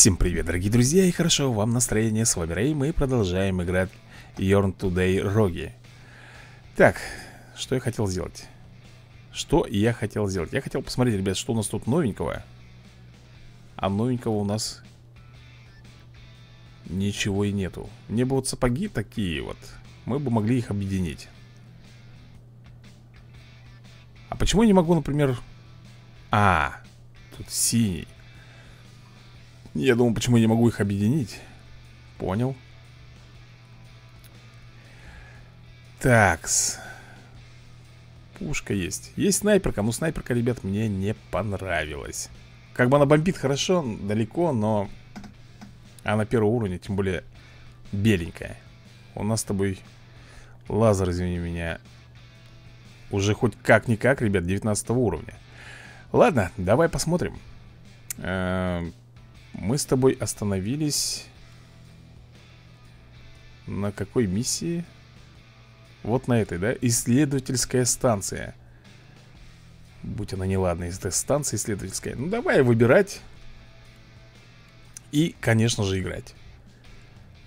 Всем привет, дорогие друзья, и хорошо вам настроение, с вами Рэй, мы продолжаем играть Yorn Today Роги Так, что я хотел сделать? Что я хотел сделать? Я хотел посмотреть, ребят, что у нас тут новенького. А новенького у нас ничего и нету. Мне бы вот сапоги такие вот, мы бы могли их объединить. А почему я не могу, например... А, тут синий я думал, почему я не могу их объединить. Понял. Такс. Пушка есть. Есть снайперка, но снайперка, ребят, мне не понравилась. Как бы она бомбит хорошо, далеко, но Она первого уровня, тем более беленькая. У нас с тобой лазер, извини меня Уже хоть как-никак, ребят, 19 уровня. Ладно, давай посмотрим. Эм, мы с тобой остановились. На какой миссии? Вот на этой, да? Исследовательская станция. Будь она неладная, это станция исследовательская. Ну давай выбирать. И, конечно же, играть.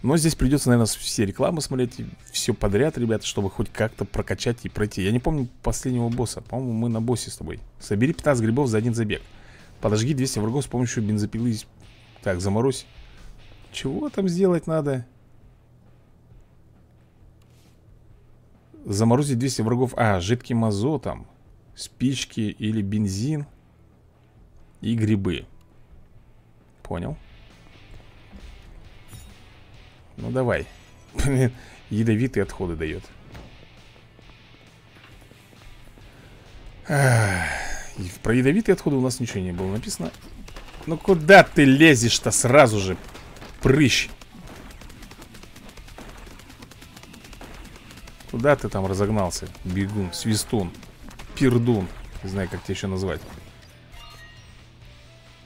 Но здесь придется, наверное, все рекламы смотреть Все подряд, ребята, чтобы хоть как-то прокачать и пройти. Я не помню последнего босса. По-моему, мы на боссе с тобой. Собери 15 грибов за один забег. Подожги 200 врагов с помощью бензопилы так, заморозь. Чего там сделать надо? Заморозить 200 врагов. А, жидким азотом. Спички или бензин. И грибы. Понял. Ну, давай. Ядовитые отходы дает. Про ядовитые отходы у нас ничего не было написано. Ну куда ты лезешь-то сразу же, прыщ? Куда ты там разогнался? Бегун, свистун, пердун? Не знаю, как тебя еще назвать.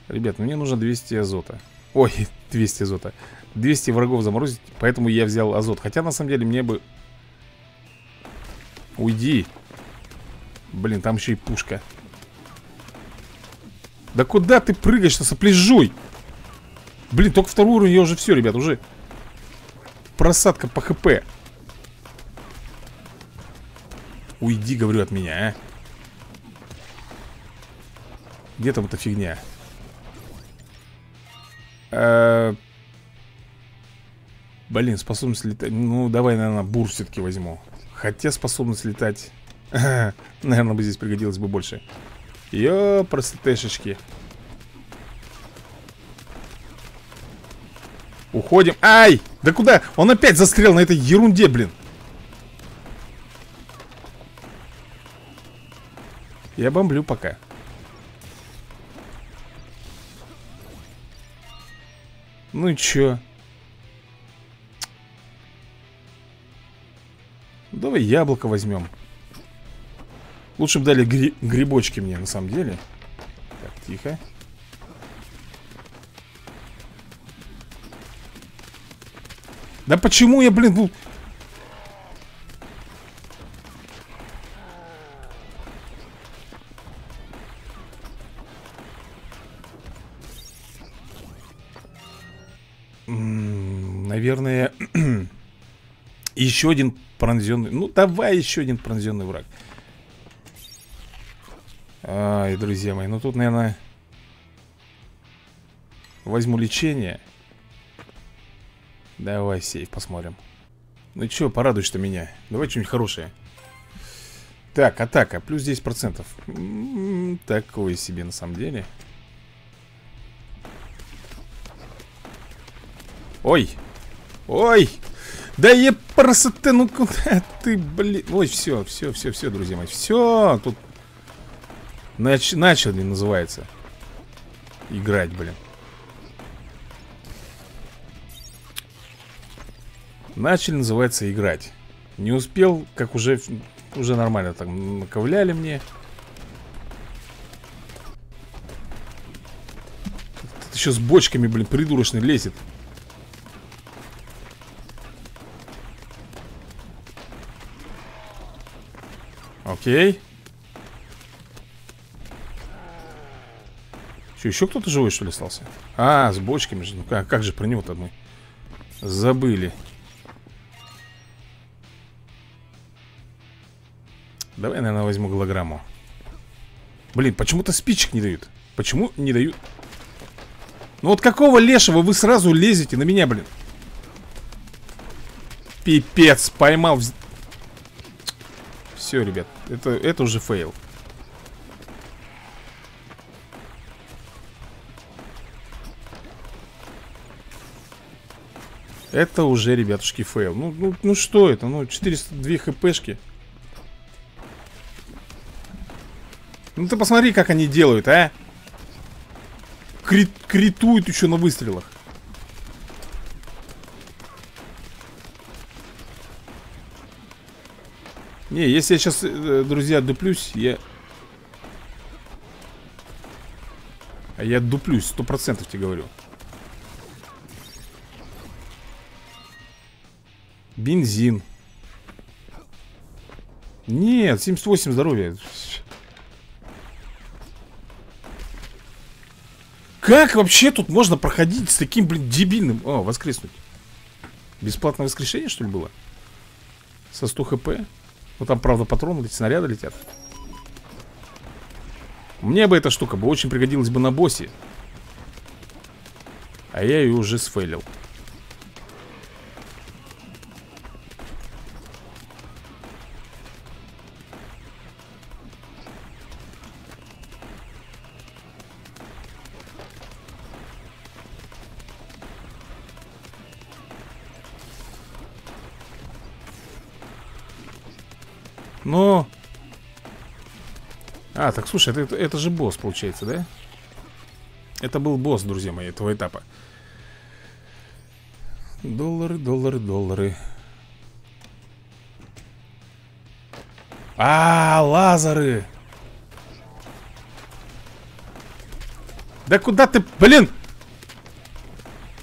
Ребят, мне нужно 200 азота. Ой, 200 азота. 200 врагов заморозить, поэтому я взял азот. Хотя, на самом деле, мне бы Уйди. Блин, там еще и пушка да куда ты прыгаешь-то, сопляжуй? Блин, только второй уровень, я уже все, ребят, уже Просадка по хп Уйди, говорю, от меня, а Где там эта фигня? А... Блин, способность летать Ну, давай, наверное, бур все-таки возьму Хотя способность летать Наверное, бы здесь пригодилось бы больше Ё, простотешечки. Уходим. Ай! Да куда? Он опять застрял на этой ерунде, блин. Я бомблю пока. Ну и чё? Давай яблоко возьмем. Лучше бы дали гри грибочки мне, на самом деле Так, тихо Да почему я, блин, был... Наверное, еще один пронзенный... Ну, давай еще один пронзенный враг. Ай, друзья мои, ну тут, наверное Возьму лечение. Давай сейф посмотрим. Ну что, порадуешь-то меня. Давай что-нибудь хорошее. Так, атака, плюс 10% М -м -м, Такое себе на самом деле. Ой Ой Да я просто, ну куда ты, блин. Ой, все, все, все, все, друзья мои Все, тут Нач начали, называется. Играть, блин. Начали, называется, играть. Не успел, как уже уже нормально так наковляли мне. Тут еще с бочками, блин, придурочный лезет. Окей. Что, еще кто-то живой, что ли, остался? А, с бочками же. Ну как, как же про него-то мы забыли. Давай, наверное, возьму голограмму. Блин, почему-то спичек не дают. Почему не дают? Ну вот какого лешего вы сразу лезете на меня, блин? Пипец, поймал. Все, ребят, это, это уже фейл. Это уже, ребятушки, фейл. Ну, ну, ну что это? Ну, 402 хпшки. Ну ты посмотри, как они делают, а? Крит критуют еще на выстрелах. Не, если я сейчас, э, друзья, дуплюсь, я... А я дуплюсь, сто процентов тебе говорю. Бензин. Нет, 78 здоровья. Как вообще тут можно проходить с таким, блин, дебильным... О, воскреснуть. Бесплатное воскрешение, что ли, было? Со 100 хп? Ну, там, правда, патроны, снаряды летят. Мне бы эта штука бы очень пригодилась бы на боссе. А я ее уже сфейлил. А, так слушай, это, это, же босс, получается, да? Это был босс, друзья мои, этого этапа. Доллары, доллары, доллары. А, лазеры! Да куда ты, блин?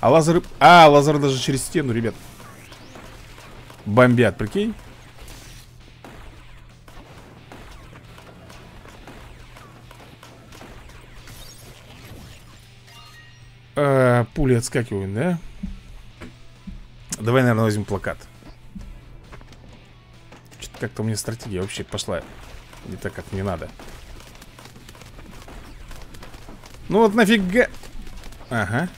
А лазеры... А, лазеры даже через стену, ребят. Бомбят, прикинь? Пули отскакивают, да? Давай, наверное, возьмем плакат. Что-то как-то у меня стратегия вообще пошла не так, как мне надо. Ну вот нафига... Ага.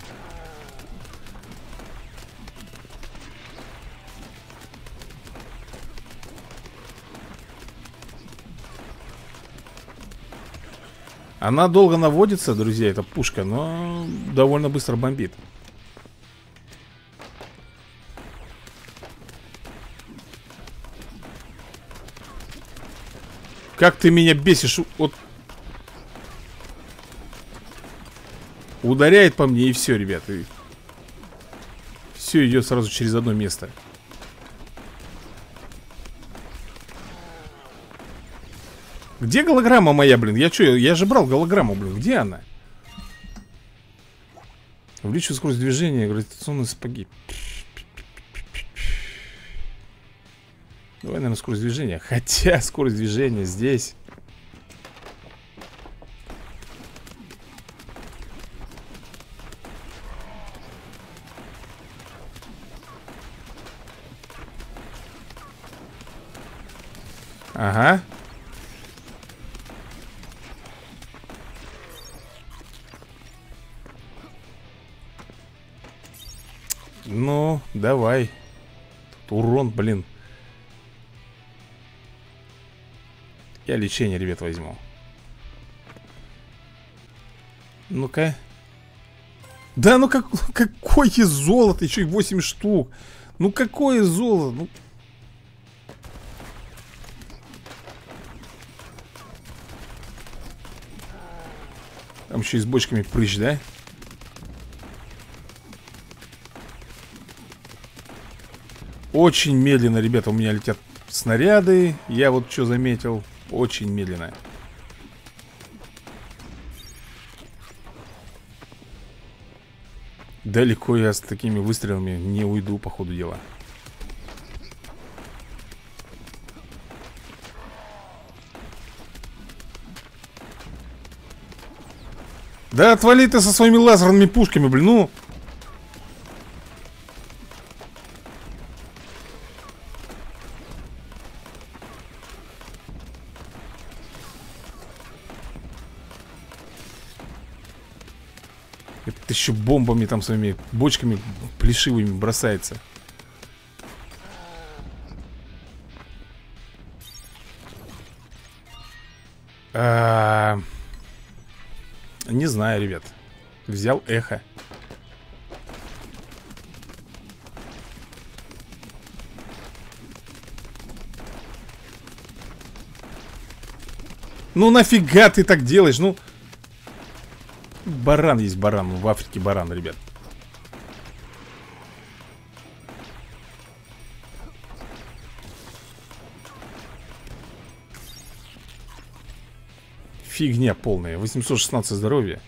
Она долго наводится, друзья, эта пушка, но довольно быстро бомбит. Как ты меня бесишь? Вот. Ударяет по мне и все, ребята. Все идет сразу через одно место Где голограмма моя, блин? Я что, я же брал голограмму, блин. Где она? Увеличиваю скорость движения, гравитационные сапоги. Давай, наверное, скорость движения. Хотя скорость движения здесь. Лечение, ребят, возьму. Ну-ка. Да ну как, какое золото, еще и 8 штук. Ну какое золото? Ну... Там еще и с бочками прыщ, да? Очень медленно, ребята, у меня летят снаряды Я вот что заметил Очень медленно Далеко я с такими выстрелами не уйду, по ходу дела. Да отвали ты со своими лазерными пушками, блин, ну еще бомбами там своими бочками плешивыми бросается. А... Не знаю, ребят. Взял эхо. Ну нафига ты так делаешь? Ну, Баран есть баран. В Африке баран, ребят. Фигня полная. 816 здоровья.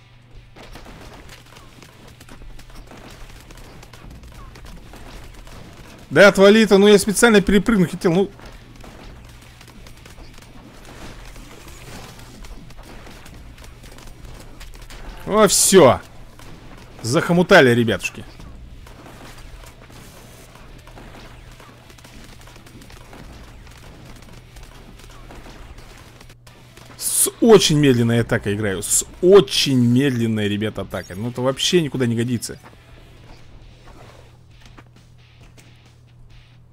Да отвали-то, ну я специально перепрыгнуть хотел, ну О, все. Захомутали, ребятушки. С очень медленной атакой играю. С очень медленной, ребята, атакой. Ну, это вообще никуда не годится.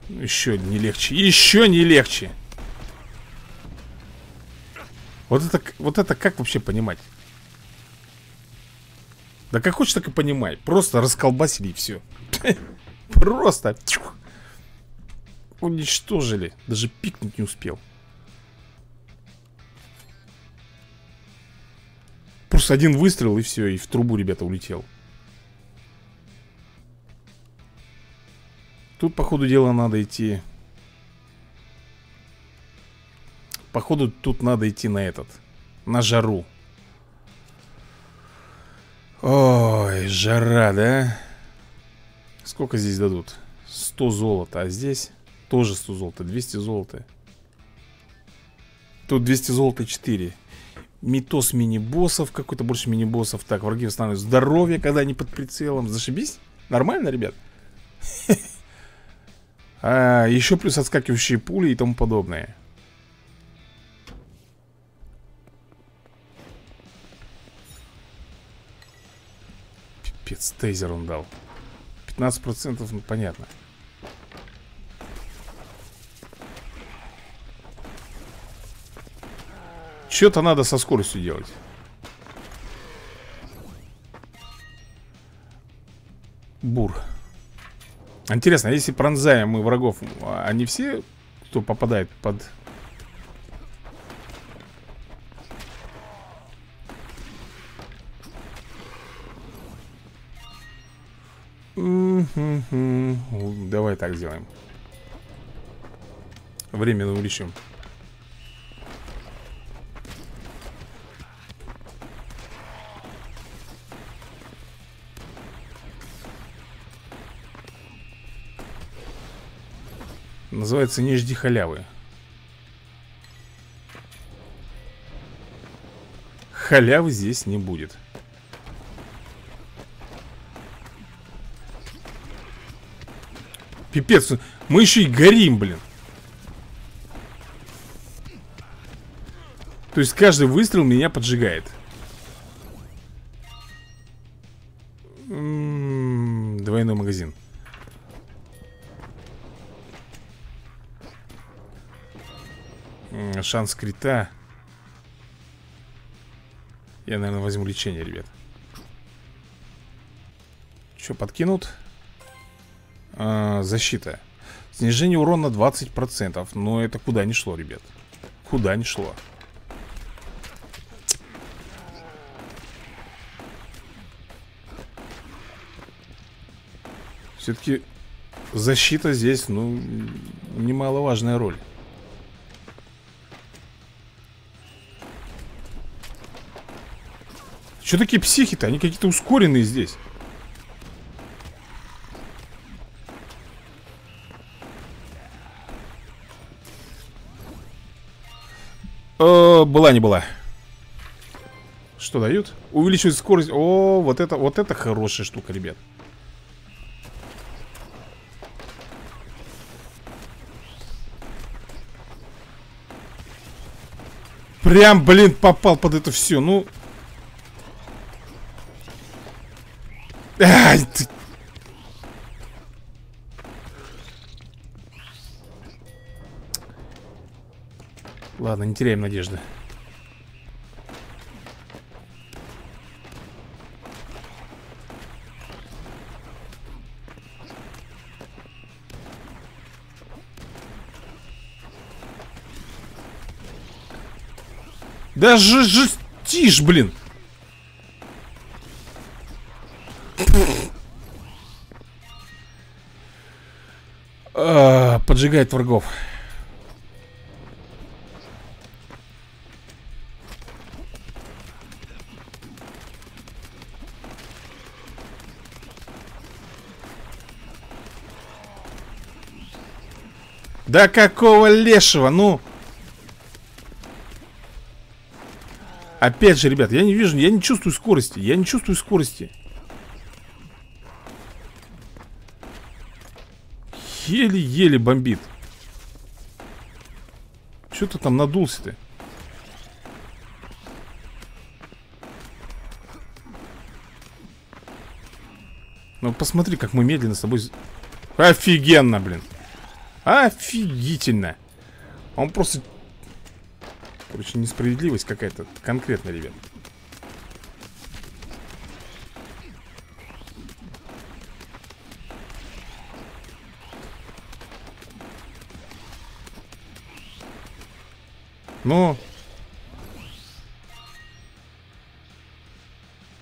Еще не легче. Еще не легче. Вот это, вот это как вообще понимать? Да как хочешь, так и понимай. Просто расколбасили и все. Просто. Уничтожили. Даже пикнуть не успел. Просто один выстрел и все, и в трубу, ребята, улетел. Тут, по ходу дела, надо идти. Походу, тут надо идти на этот. На жару. Ой, жара, да? Сколько здесь дадут? 100 золота, а здесь тоже 100 золота, 200 золота Тут 200 золота 4 Митос мини-боссов, какой-то больше мини-боссов Так, враги восстанавливают здоровье, когда они под прицелом Зашибись? Нормально, ребят? А, еще плюс отскакивающие пули и тому подобное Капец, тейзер он дал. 15% ну понятно. Что-то надо со скоростью делать. Бур. Интересно, а если пронзаем мы врагов Они все, кто попадает под Давай так сделаем. Временно увеличим. Называется «Не жди халявы». Халявы здесь не будет. Пипец, мы еще и горим, блин. То есть каждый выстрел меня поджигает. М -м -м, Двойной магазин. Шанс крита. Я, наверное, возьму лечение, ребят. Что, подкинут? Защита. Снижение урона 20% Но это куда не шло, ребят. Куда не шло. Все-таки защита здесь, ну, немаловажная роль. Что такие психи-то? Они какие-то ускоренные здесь Была не была. Что дают? Увеличивает скорость. О, вот это, вот это хорошая штука, ребят. Прям, блин, попал под это все. Ну. Ай, ты... Ладно, не теряем надежды. Да ж жестишь, блин. А, поджигает врагов. Да какого лешего, ну... Опять же, ребят, я не вижу, я не чувствую скорости Я не чувствую скорости. Еле-еле бомбит. Что ты там надулся-то? Ну посмотри, как мы медленно с тобой Офигенно, блин Офигительно Он просто Короче, несправедливость какая-то конкретно, ребят. Ну...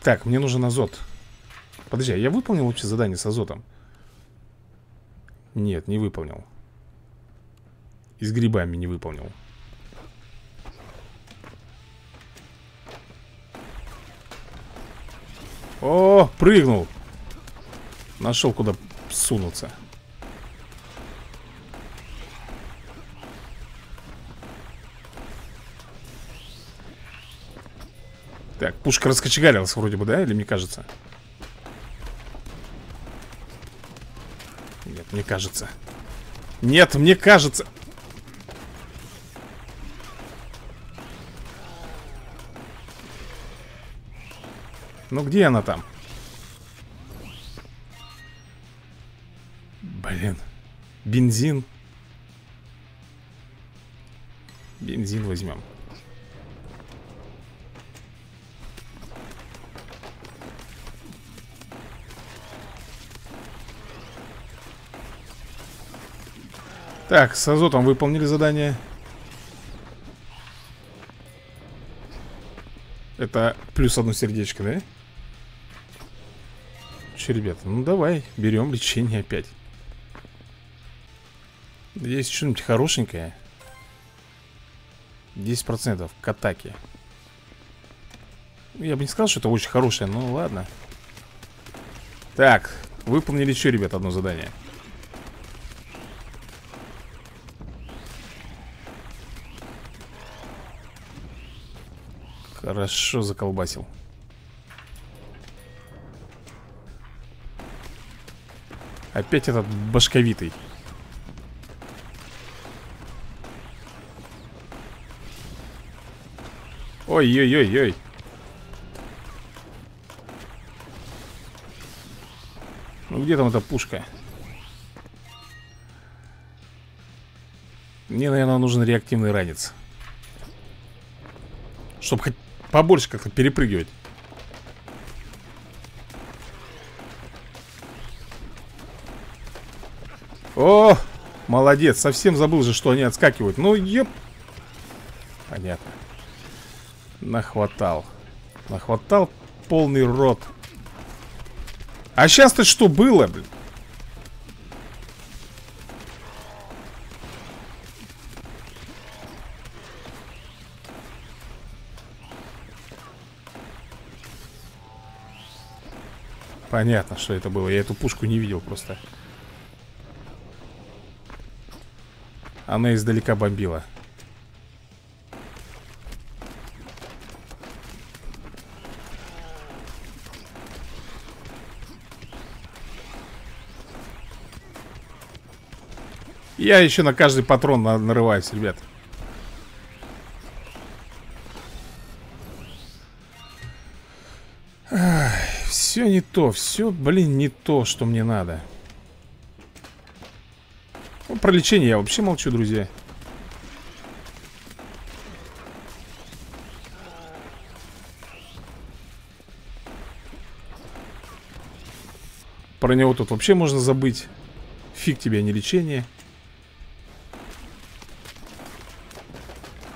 Так, мне нужен азот. Подожди, а я выполнил вообще задание с азотом? Нет, не выполнил. И с грибами не выполнил. О, прыгнул Нашел куда сунуться Так, пушка раскочегарилась вроде бы, да? Или мне кажется? Нет, мне кажется Нет, мне кажется Ну где она там? Блин. Бензин. Бензин возьмем. Так, с азотом выполнили задание. Это плюс одно сердечко, да? Че, ребята, ну давай, берем лечение опять. Есть что-нибудь хорошенькое. 10% к атаке. Я бы не сказал, что это очень хорошее, но ладно. Так, выполнили что, ребят, одно задание. Хорошо заколбасил. Опять этот башковитый. Ой-ой-ой-ой. Ну где там эта пушка? Мне, наверное, нужен реактивный ранец. Чтобы хоть побольше как-то перепрыгивать О, молодец, совсем забыл же, что они отскакивают. Ну, еп. Понятно. Нахватал. Нахватал полный рот. А сейчас-то что было, блин? Понятно, что это было. Я эту пушку не видел просто Она издалека бомбила. Я еще на каждый патрон нарываюсь, ребят. Все не то, все, блин, не то, что мне надо. Про лечение я вообще молчу, друзья. Про него тут вообще можно забыть. Фиг тебе, а не лечение.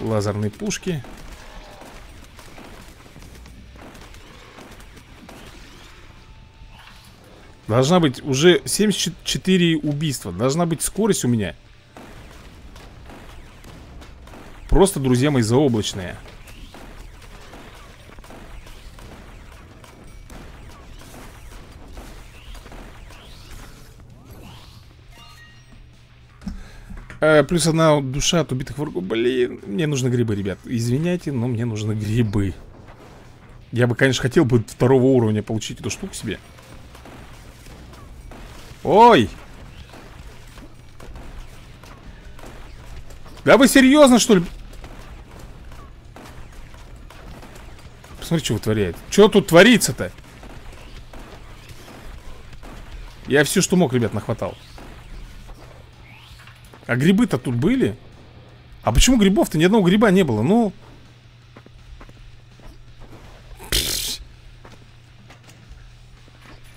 Лазерные пушки Должна быть уже 74 убийства. Должна быть скорость у меня. Просто, друзья мои, заоблачная. Э, Плюс одна душа от убитых врагов. Блин, мне нужны грибы, ребят. Извиняйте, но мне нужны грибы. Я бы, конечно, хотел бы второго уровня получить эту штуку себе Ой! Да вы серьезно, что ли? Посмотри, что вытворяет. Что тут творится-то? Я все, что мог, ребят, нахватал. А грибы-то тут были? А почему грибов-то ни одного гриба не было? Ну...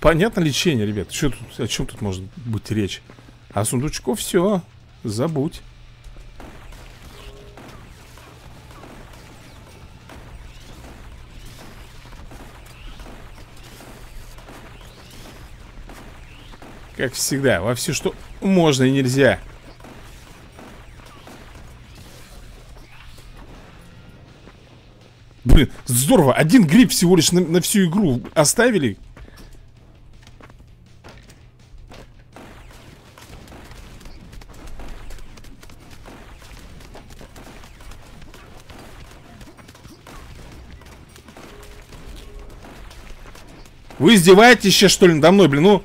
Понятно лечение, ребят. Что тут, о чем тут может быть речь? А сундучков все, забудь. Как всегда, во все, что можно и нельзя. Блин, здорово. Один гриб всего лишь на, на всю игру оставили. Издеваетесь сейчас, что ли, надо мной, блин, ну?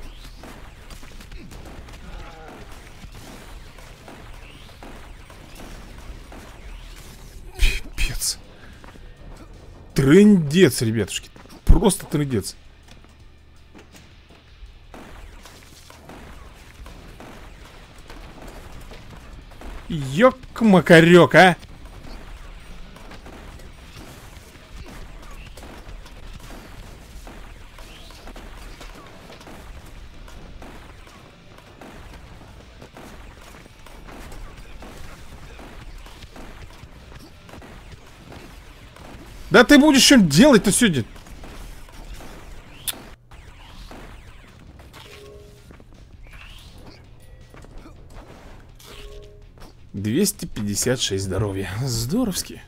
Пипец. Трындец, ребятушки. Просто трындец. Ёк-макарёк, а! Ты будешь что делать-то сегодня? Двести пятьдесят шесть здоровья. Здоровски.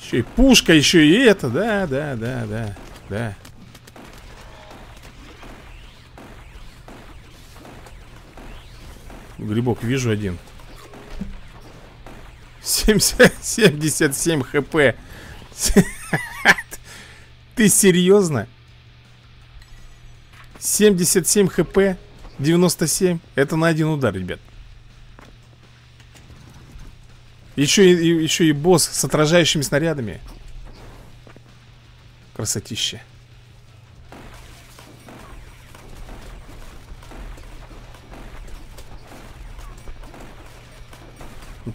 Еще и пушка, еще и это, да, да, да, да, да. Грибок вижу один. 70, 77 хп. Ты серьезно? 77 хп 97 Это на один удар, ребят. Еще и, еще и босс с отражающими снарядами. Красотища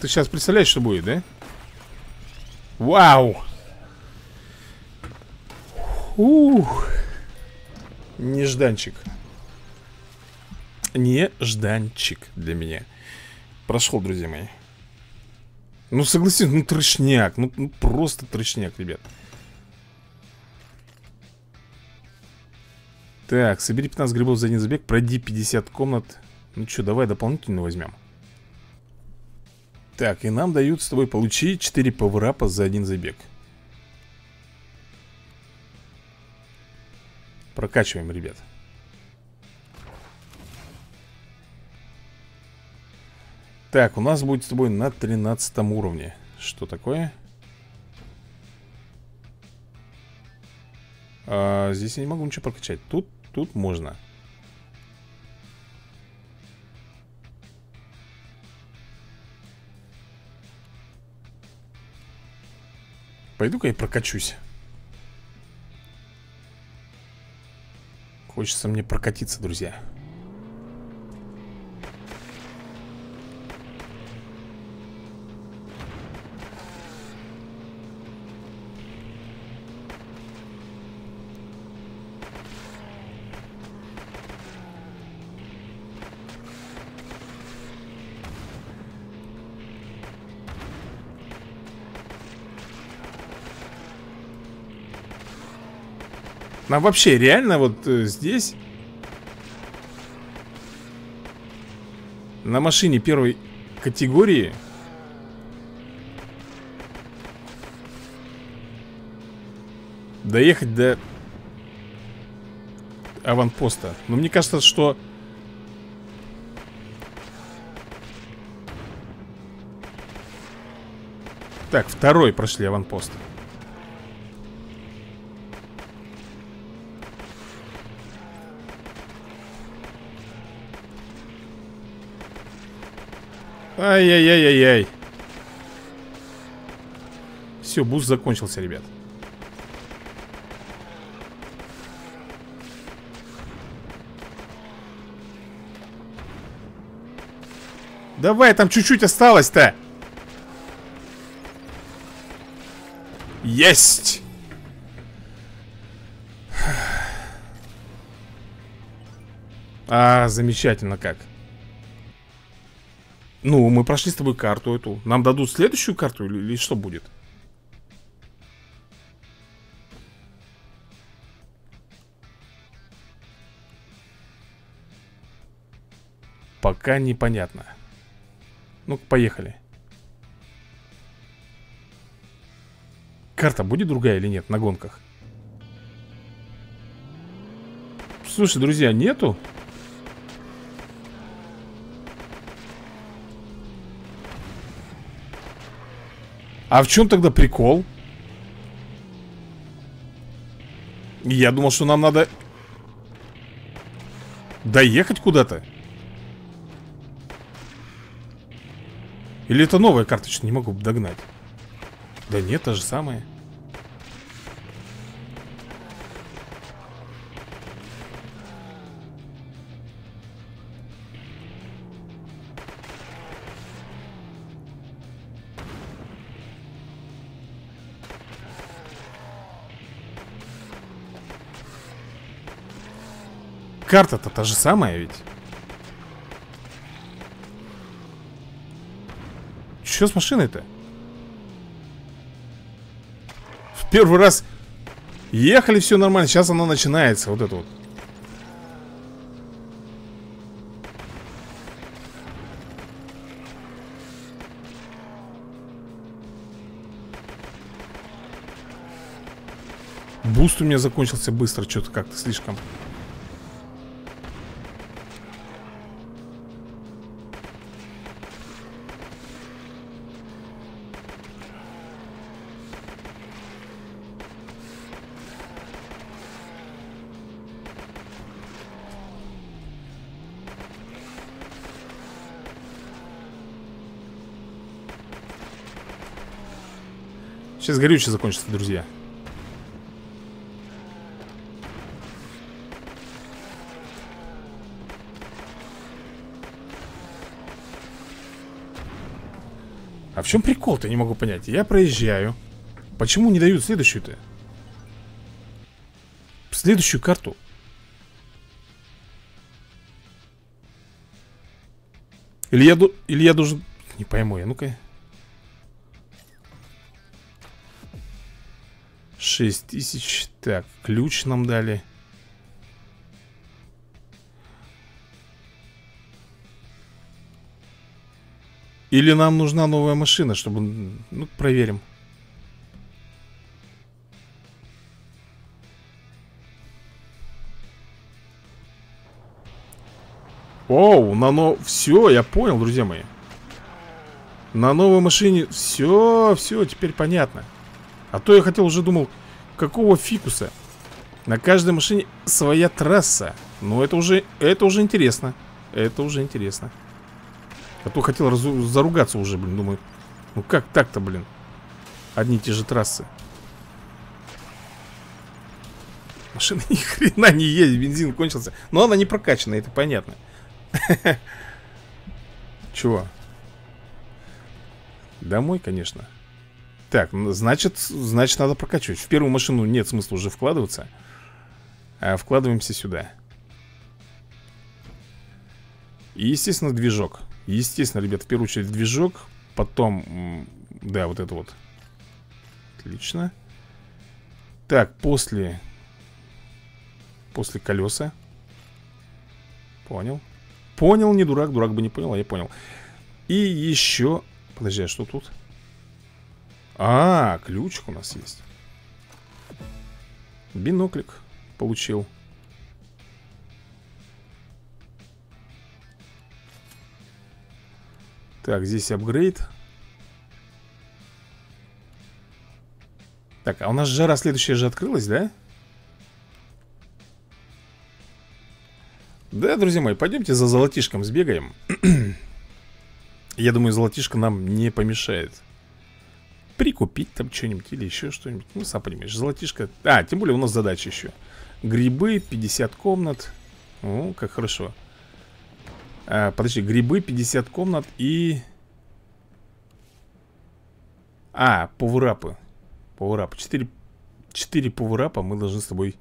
ты сейчас представляешь, что будет, да? Вау! Ух! Нежданчик. Нежданчик для меня. Прошел, друзья мои. Ну, согласен, ну трешняк. Ну, ну просто трешняк, ребят. Так, собери 15 грибов за один забег, пройди 50 комнат. Ну что, давай дополнительно возьмем. Так, и нам дают с тобой получить 4 пауэрапа за один забег Прокачиваем, ребят Так, у нас будет с тобой на 13 уровне Что такое? А, здесь я не могу ничего прокачать. Тут, тут можно. Пойду-ка и прокачусь. Хочется мне прокатиться, друзья. Нам вообще реально вот э, здесь На машине первой категории Доехать до Аванпоста. Но мне кажется, что Так, второй прошли аванпост Ай-яй-яй-яй-яй. Все, буст закончился, ребят. Давай, там чуть-чуть осталось-то. Есть! А, замечательно как. Ну, мы прошли с тобой карту эту. Нам дадут следующую карту или, или что будет? Пока непонятно. ну поехали. Карта будет другая или нет на гонках? Слушай, друзья, нету? А в чем тогда прикол? Я думал, что нам надо Доехать куда-то. Или это новая карточка, не могу догнать. Да нет, та же самая карта-то та же самая ведь. Что с машиной-то? В первый раз ехали, все нормально. Сейчас она начинается. Вот это вот. Буст у меня закончился быстро, что-то как-то слишком. Сейчас горючее закончится, друзья. А в чем прикол-то, не могу понять. Я проезжаю. Почему не дают следующую-то? Следующую карту. Или я, или я должен... Не пойму я, ну-ка 6 тысяч. Так, ключ нам дали. Или нам нужна новая машина, чтобы... Ну, проверим. Оу, нано... Все, я понял, друзья мои. На новой машине Все, все, теперь понятно А то я хотел уже думал Какого фикуса? На каждой машине своя трасса. Ну это уже, это уже интересно. Это уже интересно. А то хотел разу, заругаться уже, блин Думаю, ну как так-то, блин? Одни и те же трассы. Машина ни хрена не едет, бензин кончился. Но она не прокачана, это понятно. Чего? Домой, конечно Так, значит, значит надо прокачивать. В первую машину нет смысла уже вкладываться А вкладываемся сюда. И, естественно, движок. Естественно, ребят, в первую очередь движок Потом, да, вот это вот. Отлично. Так, после После колеса. Понял. Понял, не дурак, дурак бы не понял, а я понял. И еще Подожди, а что тут? А, ключик у нас есть. Биноклик получил. Так, здесь апгрейд. Так, а у нас жара следующая же открылась, да? Да, друзья мои, пойдемте за золотишком сбегаем. Я думаю, золотишко нам не помешает Прикупить там что-нибудь или еще что-нибудь. Ну, сам понимаешь, золотишко. А, тем более у нас задача еще Грибы, 50 комнат. О, как хорошо. А, Подожди, грибы, 50 комнат и... А, пауэрапы Пауэрапы 4, 4 пауэрапа мы должны с тобой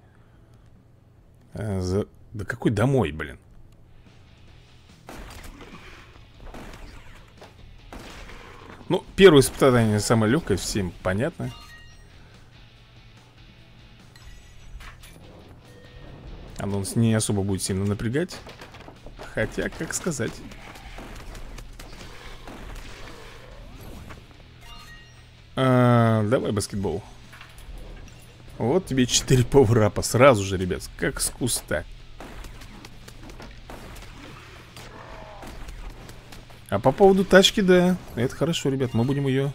а, за... Да какой домой, блин Ну, первое испытание самое легкое, всем понятно. Оно нас не особо будет сильно напрягать. Хотя, как сказать. А, Давай баскетбол. Вот тебе 4 пауэрапа Сразу же, ребят, как с куста А по поводу тачки, да Это хорошо, ребят, мы будем ее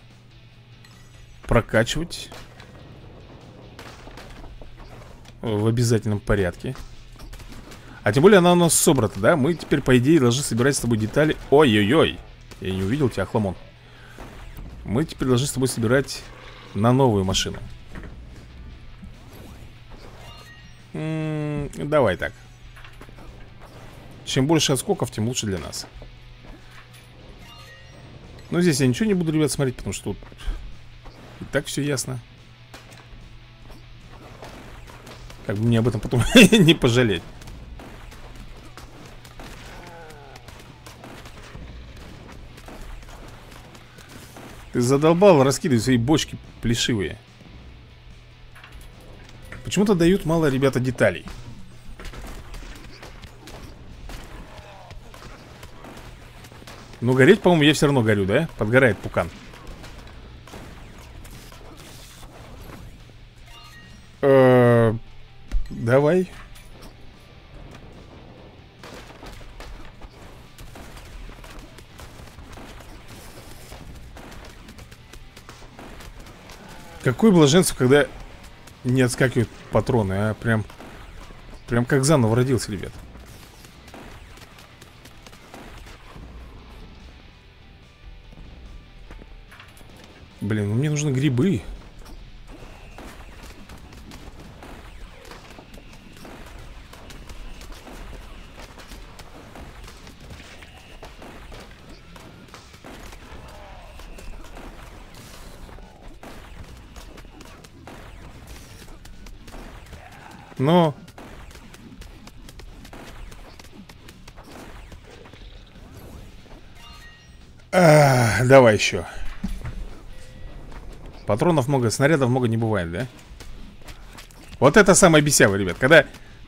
Прокачивать В обязательном порядке. А тем более она у нас собрана, да? Мы теперь, по идее, должны собирать с тобой детали. Ой-ой-ой Я не увидел тебя, хламон. Мы теперь должны с тобой собирать На новую машину. М -м -м, Давай так. Чем больше отскоков, тем лучше для нас но здесь я ничего не буду, ребят, смотреть, потому что тут и так все ясно. Как бы мне об этом потом не пожалеть. Ты задолбал раскидывать свои бочки плешивые. Почему-то дают мало, ребята, деталей. Но гореть, по-моему, я все равно горю, да? Подгорает пукан. Э -э Давай. Какое блаженство, когда не отскакивают патроны, а прям Прям как заново родился, ребят Блин, ну мне нужны грибы. Но Давай еще Патронов много, снарядов много не бывает, да? Вот это самое бесявое, ребят Когда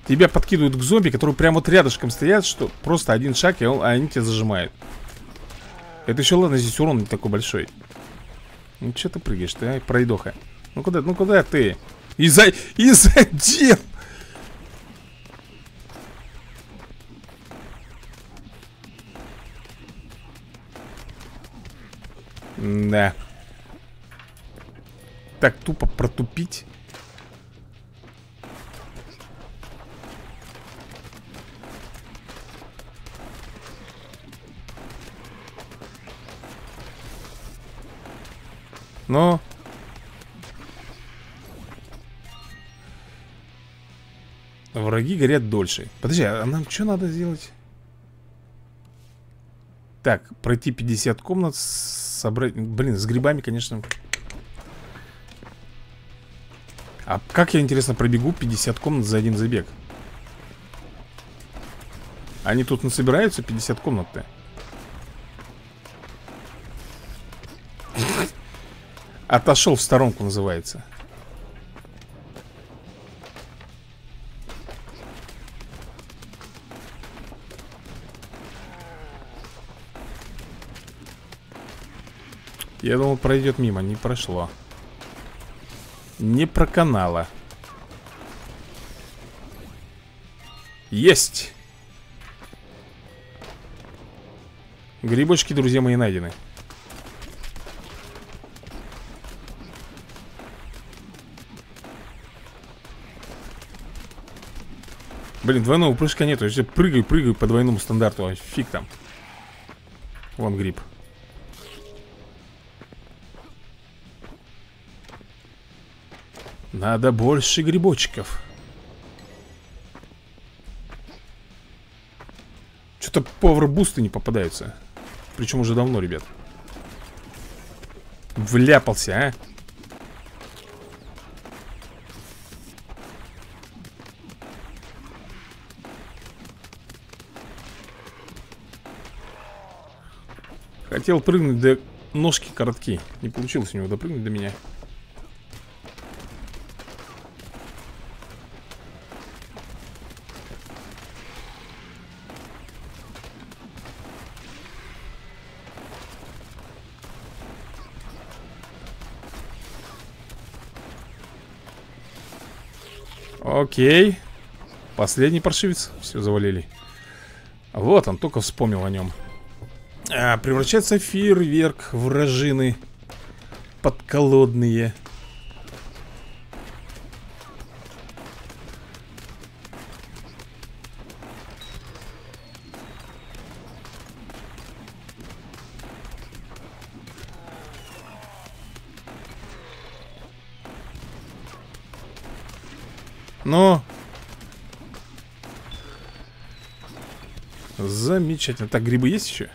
тебя подкидывают к зомби, которые прямо вот рядышком стоят Что просто один шаг, и он, а они тебя зажимают Это еще ладно, здесь урон не такой большой Ну что ты прыгаешь ты, а, пройдоха Ну куда, ну куда ты? Из-за... Из-за дел Да. Так тупо протупить. Но... Враги горят дольше. Подожди, а нам что надо сделать? Так, пройти 50 комнат, собрать... Блин, с грибами, конечно... А как я, интересно, пробегу 50 комнат за один забег? Они тут насобираются 50 комнат-то? Отошел в сторонку, называется Я думал, пройдет мимо, не прошло Не проканало Есть Грибочки, друзья мои, найдены Блин, двойного прыжка нету. Я прыгаю, прыгаю по двойному стандарту. Фиг там. Вон гриб. Надо больше грибочков. Что-то повар-бусты не попадаются. Причем уже давно, ребят. Вляпался, а? Хотел прыгнуть, да ножки коротки. Не получилось у него допрыгнуть до меня. Окей. Последний паршивец. Все, завалили. Вот он, только вспомнил о нем. А, превращается в фейерверк, вражины подколодные. Замечательно. Так, грибы есть еще?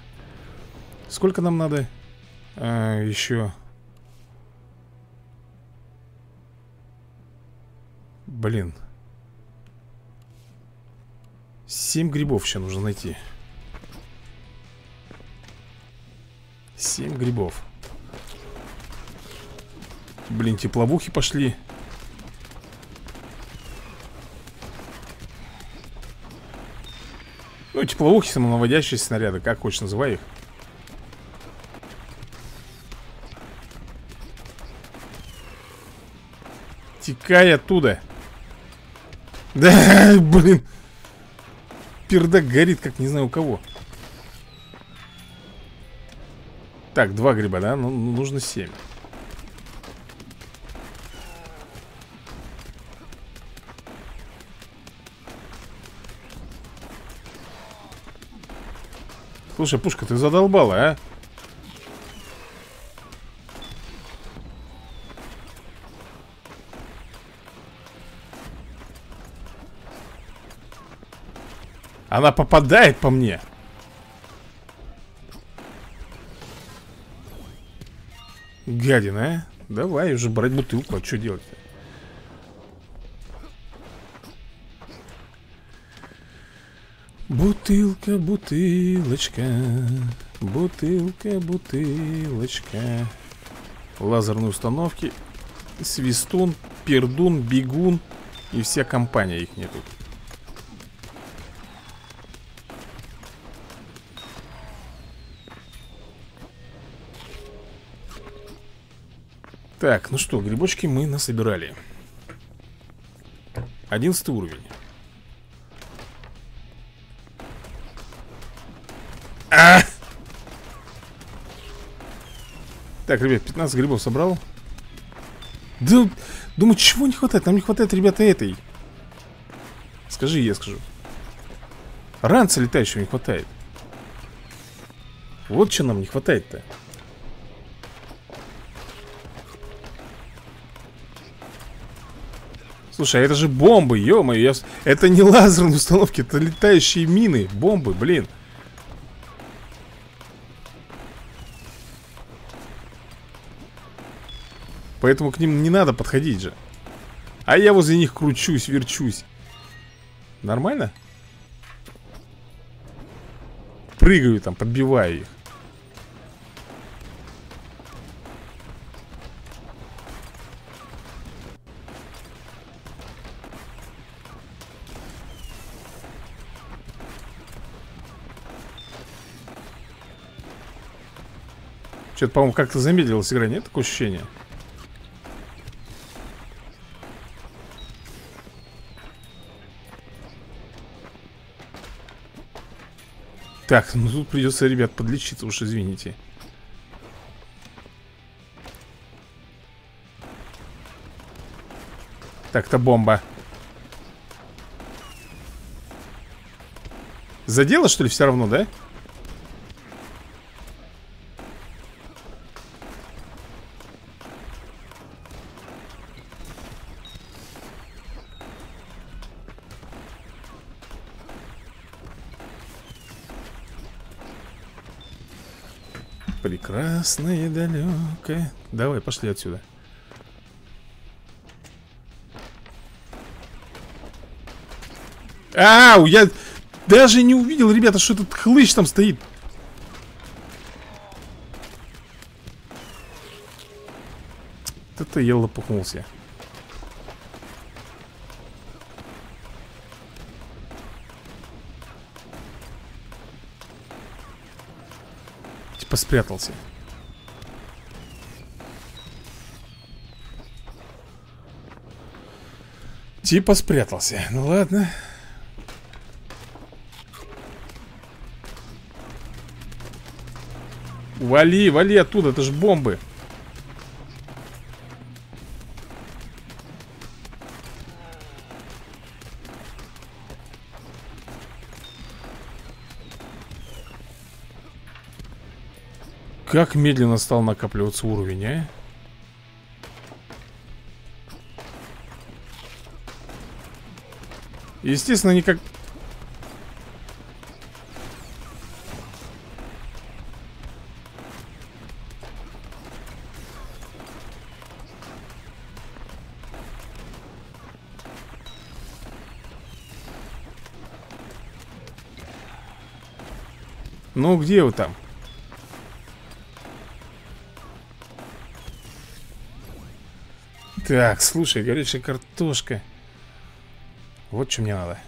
Сколько нам надо? А, еще. Блин. Семь грибов еще нужно найти. Семь грибов. Блин, тепловухи пошли. Ну, тепловухи, самонаводящие снаряды, как хочешь называй их. Текай оттуда. Да, блин. Пердак горит, как не знаю у кого. Так, два гриба, да? Ну, нужно семь. Слушай, пушка, ты задолбала, а? Она попадает по мне Гадина, а? Давай уже брать бутылку, а что делать-то? Бутылка, бутылочка Бутылка, бутылочка. Лазерные установки Свистун, пердун, бегун И вся компания их нету. Так, ну что, грибочки мы насобирали. Одиннадцатый уровень Так, ребят, 15 грибов собрал. Да, думаю, чего не хватает? Нам не хватает, ребята, этой. Скажи, я скажу. Ранца летающего не хватает. Вот что нам не хватает-то. Слушай, а это же бомбы, ё-моё я... Это не лазерные установки, это летающие мины Бомбы, блин Поэтому к ним не надо подходить же А я возле них кручусь, верчусь Нормально? Прыгаю там, подбиваю их Что-то, по-моему, как-то замедлилась игра, нет такое ощущение? Так, ну тут придется, ребят, подлечиться уж, извините Так, это бомба Задело, что ли, все равно, да? Прекрасное далекое Давай, пошли отсюда. Ау, я даже не увидел, ребята, что этот хлыщ там стоит. Это я лопухнулся Типа спрятался. Типа спрятался. Ну ладно. Вали, вали оттуда, это же бомбы Как медленно стал накапливаться уровень, а? Естественно, никак... Ну, где вы там? Так, слушай, горячая картошка. Вот что мне надо.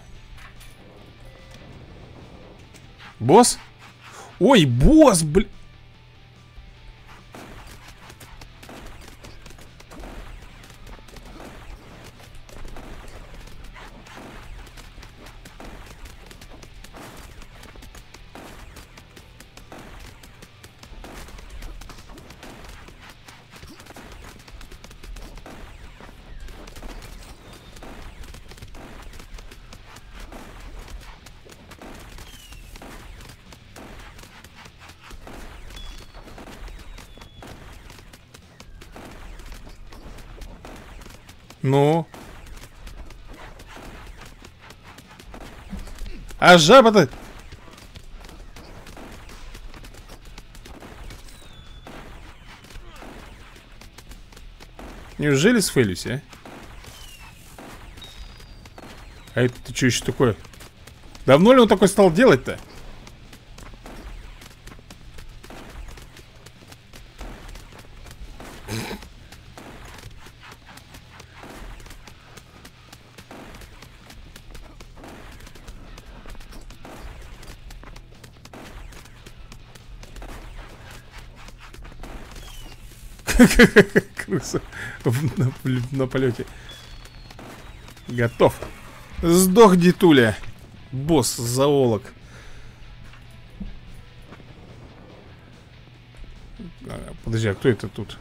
Босс? Ой, босс, блин А жаба-то... Неужели сфейлюсь, а? А это ты что еще такое? Давно ли он такой стал делать-то? Крыса на, полете. Готов. Сдох, Дитуля. Босс, зоолог. А, подожди, а кто это тут?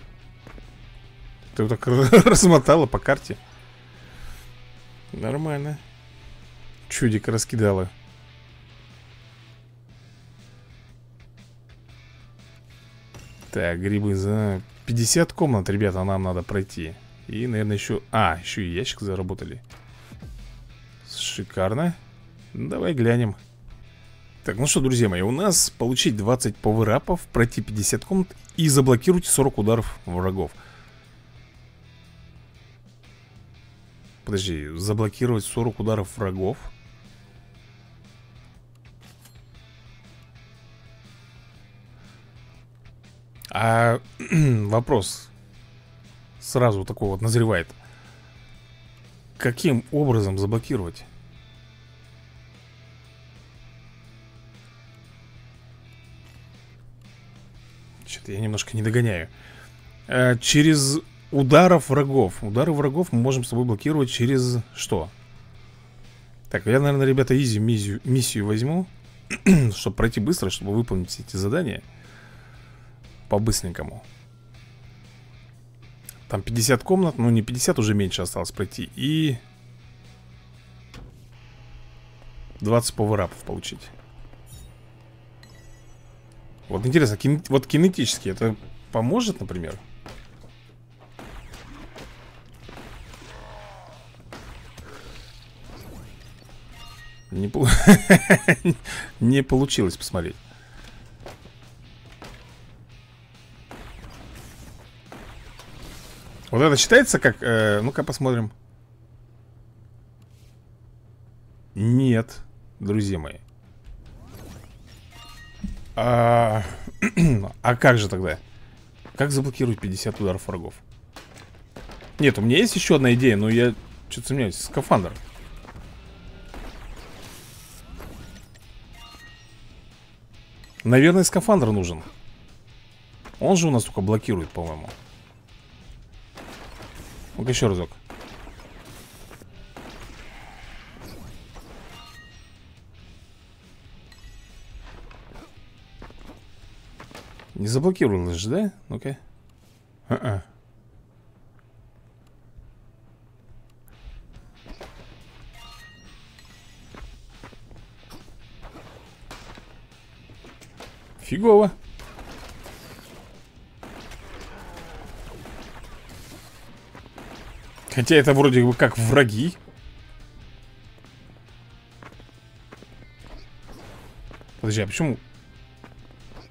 Ты вот так размотала по карте Нормально Чудик раскидала Так, грибы за 50 комнат, ребята, нам надо пройти. И, наверное, еще... А, еще и ящик заработали. Шикарно. Давай глянем. Так, ну что, друзья мои, у нас получить 20 пауэрапов Пройти 50 комнат И заблокировать 40 ударов врагов. Подожди, заблокировать 40 ударов врагов А вопрос сразу такой вот назревает. Каким образом заблокировать? Что-то я немножко не догоняю. А, через ударов врагов. Удары врагов мы можем с тобой блокировать через что? Так, я, наверное, ребята, изи миссию, миссию возьму, чтобы пройти быстро, чтобы выполнить эти задания по-быстренькому. Там 50 комнат, ну не 50, уже меньше осталось пройти И 20 пауэрапов получить. Вот интересно, кин... вот кинетически это поможет, например? Не, пол... не получилось посмотреть Вот это считается как... Э, Ну-ка посмотрим. Нет, друзья мои. А, а как же тогда? Как заблокировать 50 ударов врагов? Нет, у меня есть еще одна идея, но я что-то сомневаюсь. Скафандр. Наверное, скафандр нужен. Он же у нас только блокирует, по-моему. Ну-ка еще разок. Не заблокировалось же, да? Ну-ка. А -а. Фигово. Хотя это вроде бы как враги Подожди, а почему?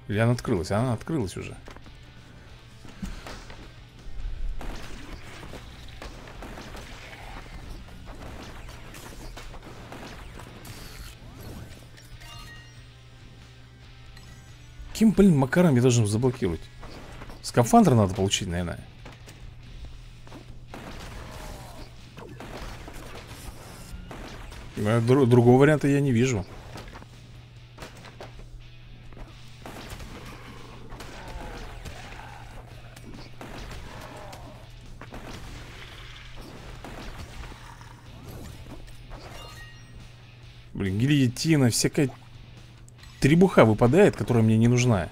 Или она открылась? Она открылась уже Каким, блин, макаром я должен заблокировать? Скафандр надо получить, наверное другого варианта я не вижу. Блин, гильотина, всякая требуха выпадает, которая мне не нужна.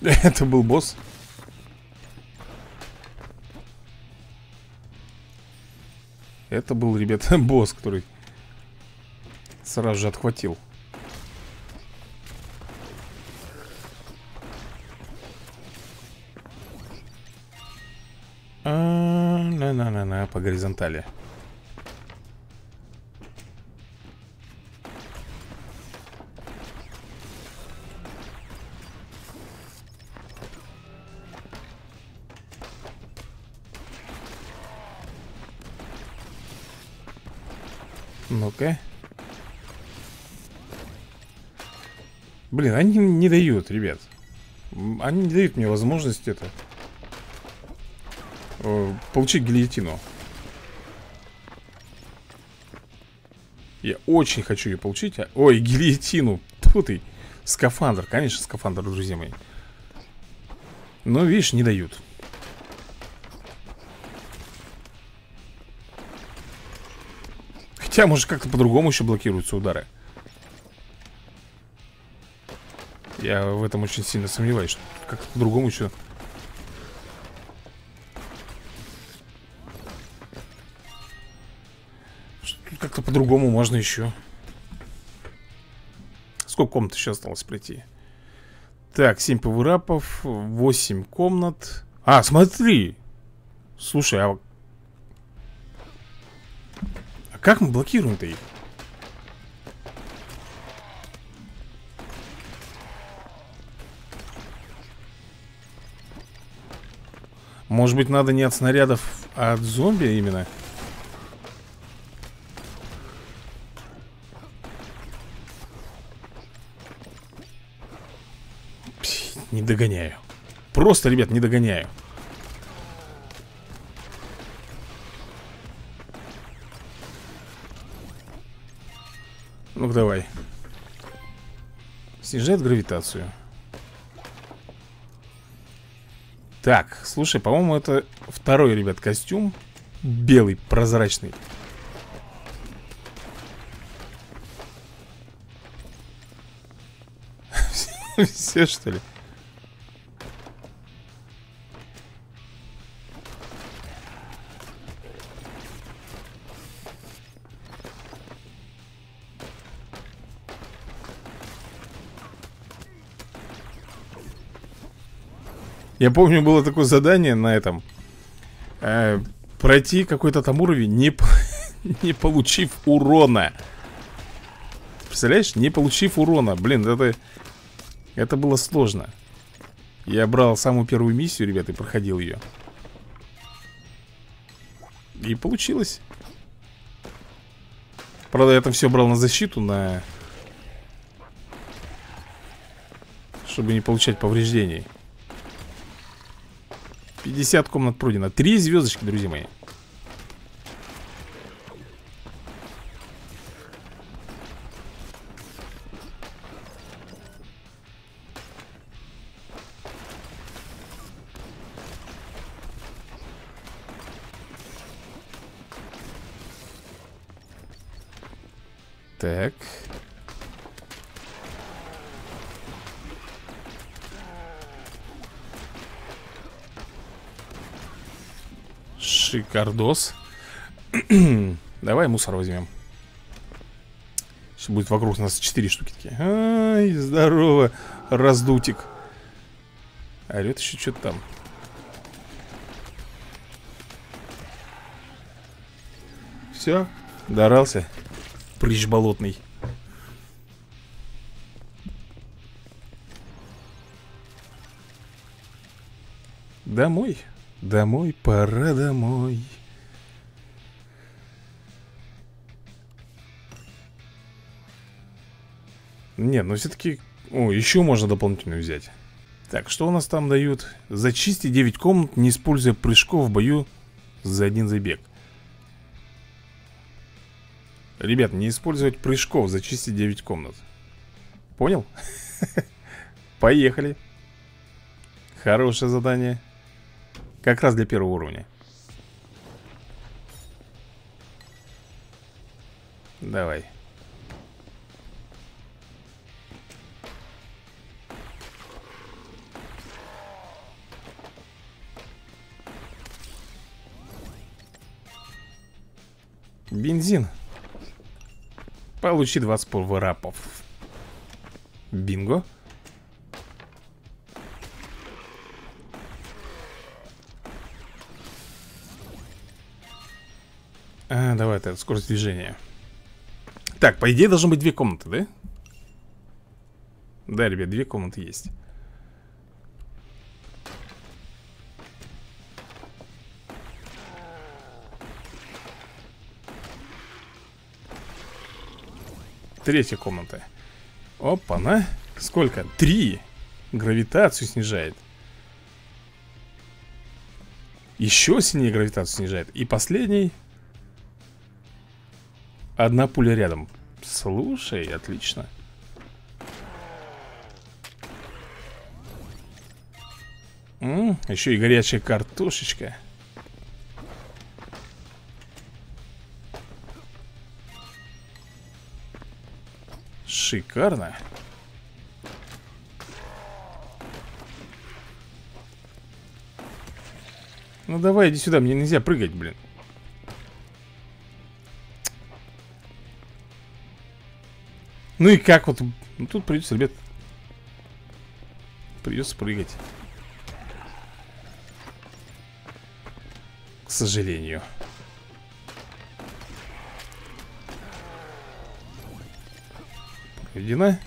Это был босс. Это был, ребята, босс, который сразу же отхватил. А, на-на-на-на, по горизонтали. Блин, они не дают, ребят. Они не дают мне возможность это э, получить гильотину. Я очень хочу ее получить. А... Ой, гильотину. Тьфу ты. Скафандр. Конечно, скафандр, друзья мои. Но, видишь, не дают. Хотя, может, как-то по-другому еще блокируются удары Я в этом очень сильно сомневаюсь, как-то по-другому еще Как-то по-другому можно еще Сколько комнат еще осталось пройти? Так, 7 пауэрапов 8 комнат А, смотри Слушай, а... А как мы блокируем-то их? Может быть, надо не от снарядов, а от зомби именно? не догоняю. Просто, ребят, не догоняю. Ну-ка, давай. Снижает гравитацию Так, слушай, по-моему, это второй, ребят, костюм Белый, прозрачный Все, что ли? Я помню, было такое задание на этом э, Пройти какой-то там уровень, не, не получив урона. Представляешь? Не получив урона. Блин, это... Это было сложно. Я брал самую первую миссию, ребят, и проходил ее И получилось. Правда, я там все брал на защиту, на... Чтобы не получать повреждений 50 комнат пройдено. Три звездочки, друзья мои. Шикардос Давай мусор возьмем. Сейчас будет вокруг нас 4 штуки такие. Ай, здорово, раздутик. Орет еще что-то там. Все, дорался Прыщ болотный. Домой Домой, пора домой. Нет, но все-таки... О, еще можно дополнительно взять. Так, что у нас там дают? Зачисти 9 комнат, не используя прыжков в бою за один забег. Ребят, не использовать прыжков, зачистить 9 комнат. Понял? Поехали. Хорошее задание. Как раз для первого уровня. Давай. Бензин. Получи 20 полворапов Бинго А, давай, это скорость движения. Так, по идее должно быть две комнаты, да? Да, ребят, две комнаты есть. Третья комната. Опа-на. Сколько? Три. Гравитацию снижает. Еще сильнее гравитацию снижает. И последний Одна пуля рядом. Слушай, отлично. М -м, еще и горячая картошечка. Шикарно. Ну давай, иди сюда, мне нельзя прыгать, блин. Ну и как вот Ну тут придется, ребят Придется прыгать. К сожалению. Проведена.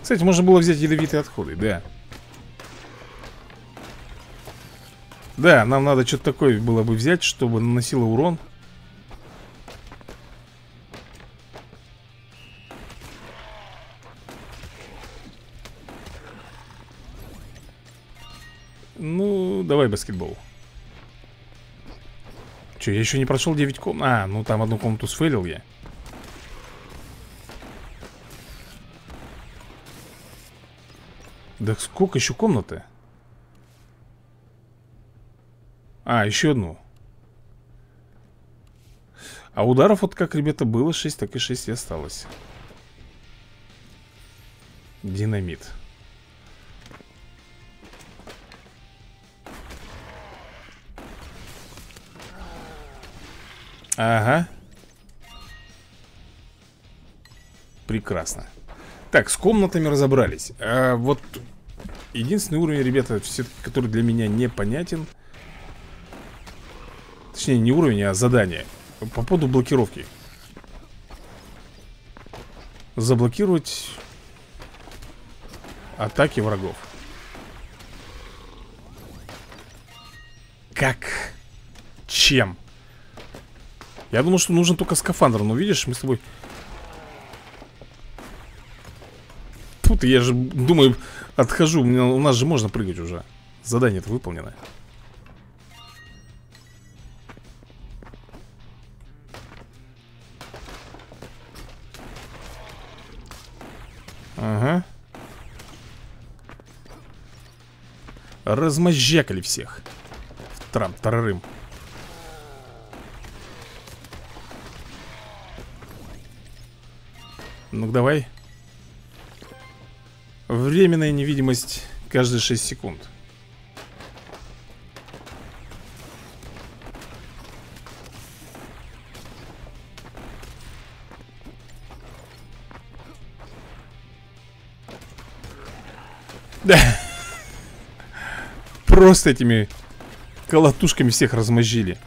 Кстати, можно было взять ядовитые отходы, да. Да, нам надо что-то такое было бы взять, чтобы наносило урон давай баскетбол Че, я еще не прошел 9 комнат? А, ну там одну комнату сфейлил я Да сколько еще комнаты? А, еще одну А ударов вот как, ребята, было 6, так и 6 и осталось Динамит Ага. Прекрасно. Так, с комнатами разобрались. А Вот единственный уровень, ребята, который для меня непонятен. Точнее, не уровень, а задание. По поводу блокировки. Заблокировать Атаки врагов. Как? Чем? Я думал, что нужен только скафандр Но видишь, мы с тобой Тут я же думаю Отхожу, у, нас же можно прыгать уже. Задание-то выполнено. Ага. Размозжакали всех. Трам-тарарым ну давай. Временная невидимость каждые 6 секунд. Да. Просто этими колотушками всех размозжили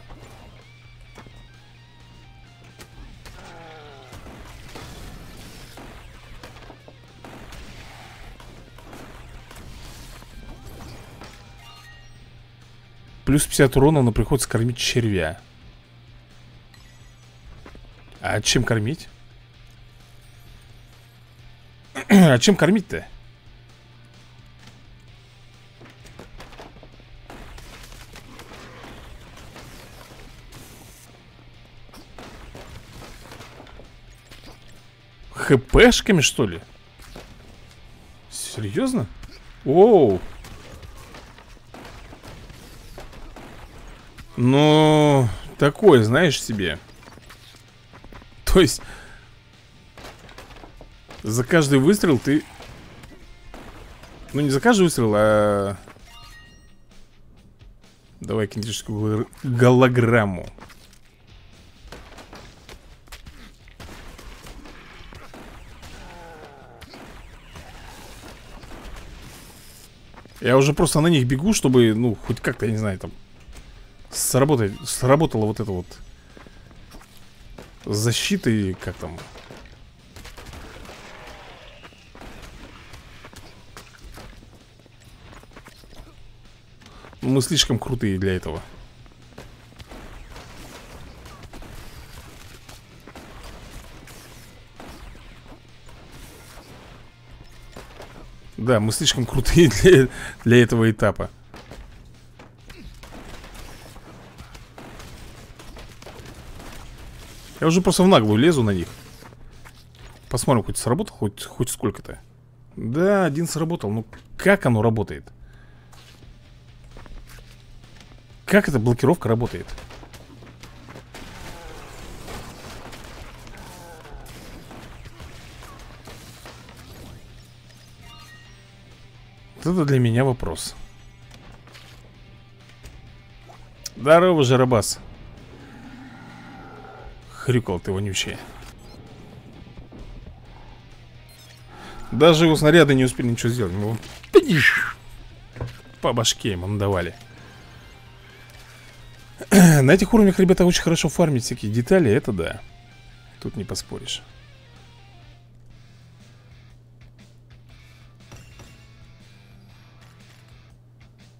Плюс 50 урона, но приходится кормить червя А чем кормить? а чем кормить-то? ХПшками, что ли? Серьезно? Оу Ну, такое, знаешь себе. То есть За каждый выстрел ты Ну, не за каждый выстрел, а Давай кинетическую голограмму. Я уже просто на них бегу, чтобы, ну, хоть как-то, я не знаю, там Сработать, сработала вот эта вот Защита и как там? Мы слишком крутые для этого. Да, мы слишком крутые для, для этого этапа Я уже просто в наглую лезу на них. Посмотрим, хоть сработал, хоть, хоть сколько-то. Да, один сработал. Ну, как оно работает? Как эта блокировка работает? это для меня вопрос. Здорово, Жарабас Хрюкал ты вонючий. Даже его снаряды не успели ничего сделать ну, По башке ему надавали. На этих уровнях, ребята, очень хорошо фармить всякие детали Это да. Тут не поспоришь.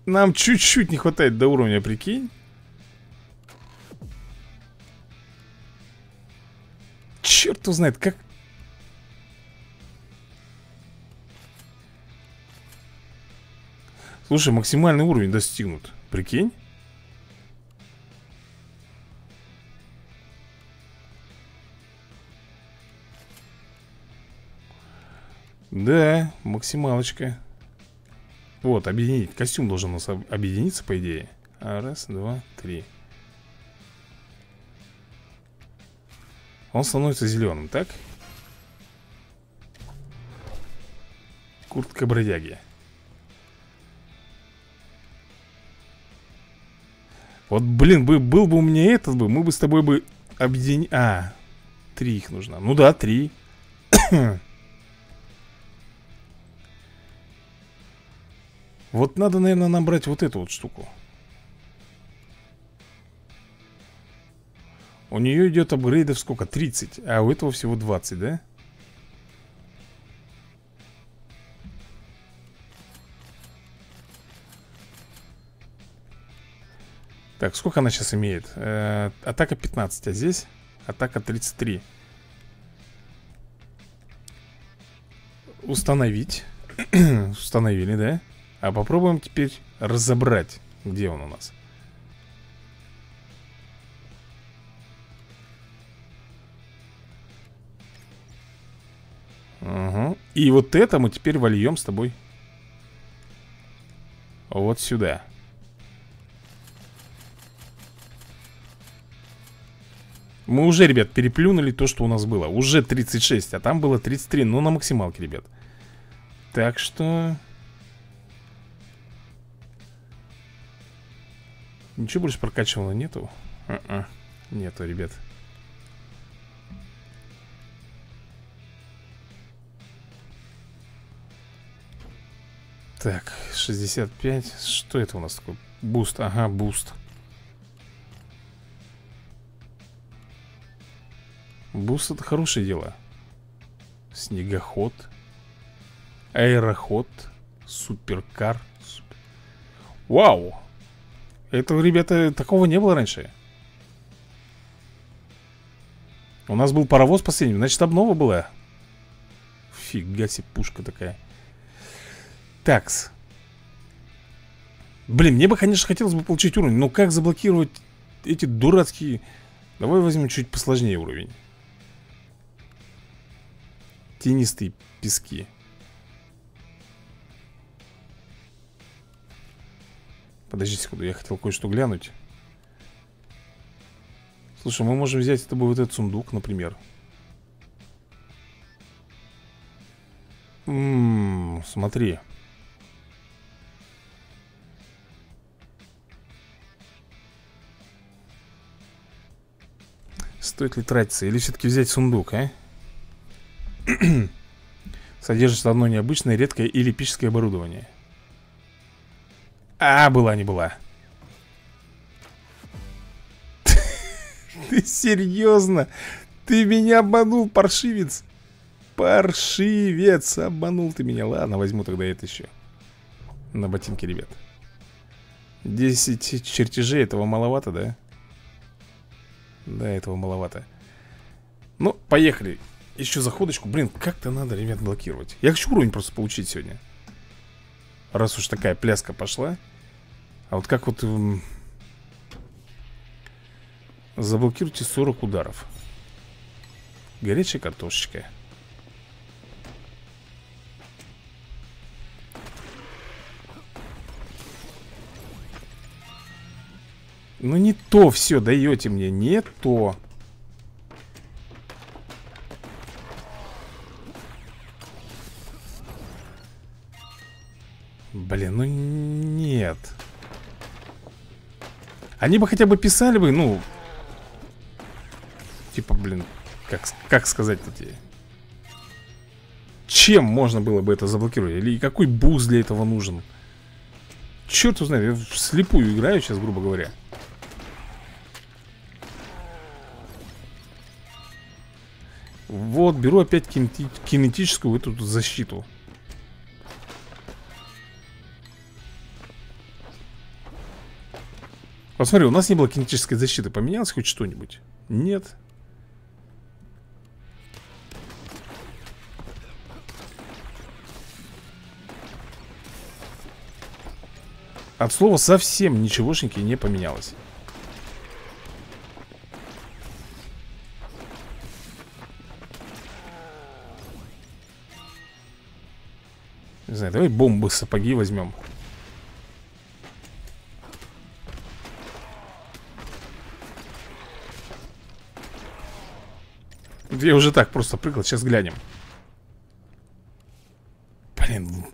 Нам чуть-чуть не хватает до уровня, прикинь Черт узнает, как... Слушай, максимальный уровень достигнут Прикинь. Да, максималочка. Вот, объединить Костюм должен у нас объединиться, по идее. А, Раз, два, три Он становится зеленым, так? Куртка бродяги. Вот, блин, бы, был бы у меня этот бы Мы бы с тобой бы объединили А, три их нужно. Ну да, три. Вот надо, наверное, нам брать вот эту вот штуку У нее идет апгрейдов сколько? 30 А у этого всего 20, да? Так, сколько она сейчас имеет? Э, атака 15, а здесь атака 33 Установить Установили, да? А попробуем теперь разобрать Где он у нас Угу. И вот это мы теперь вольем с тобой Вот сюда Мы уже, ребят, переплюнули то, что у нас было Уже 36, а там было 33 Ну, на максималке, ребят Так что... Ничего больше прокачивала нету? А -а. Нету, ребят Так, 65 Что это у нас такое? Буст, ага, буст. Буст это хорошее дело. Снегоход. Аэроход. Суперкар. Супер... Вау! Этого, ребята, такого не было раньше. У нас был паровоз последний Значит, обнова была. Фига себе пушка такая Такс. Блин, мне бы, конечно, хотелось бы получить уровень Но как заблокировать эти дурацкие... Давай возьмем чуть посложнее уровень. Тенистые пески. Подожди секунду, я хотел кое-что глянуть. Слушай, мы можем взять с тобой вот этот сундук, например. Ммм, смотри Стоит ли тратиться? Или все-таки взять сундук, а? Содержит одно необычное, редкое или эпическое оборудование А, была не была Ты серьезно? Ты меня обманул, паршивец Паршивец, обманул ты меня Ладно, возьму тогда это еще На ботинки, ребят 10 чертежей, этого маловато, да? Да, этого маловато. Ну, поехали. Еще заходочку. Блин, как-то надо, ребят, блокировать. Я хочу уровень просто получить сегодня. Раз уж такая пляска пошла. А вот как вот Заблокируйте 40 ударов. Горячая картошечка Ну не то все даете мне, не то. Блин, ну нет. Они бы хотя бы писали бы, ну Типа, блин, как, как сказать-то тебе Чем можно было бы это заблокировать? Или какой буст для этого нужен? Черт его знает, я вслепую играю сейчас, грубо говоря Вот, беру опять кинети кинетическую эту защиту. Посмотри, у нас не было кинетической защиты. Поменялось хоть что-нибудь? Нет. От слова совсем ничегошеньки не поменялось Не знаю, давай бомбы, сапоги возьмем. Я уже так просто прыгал, сейчас глянем. Блин,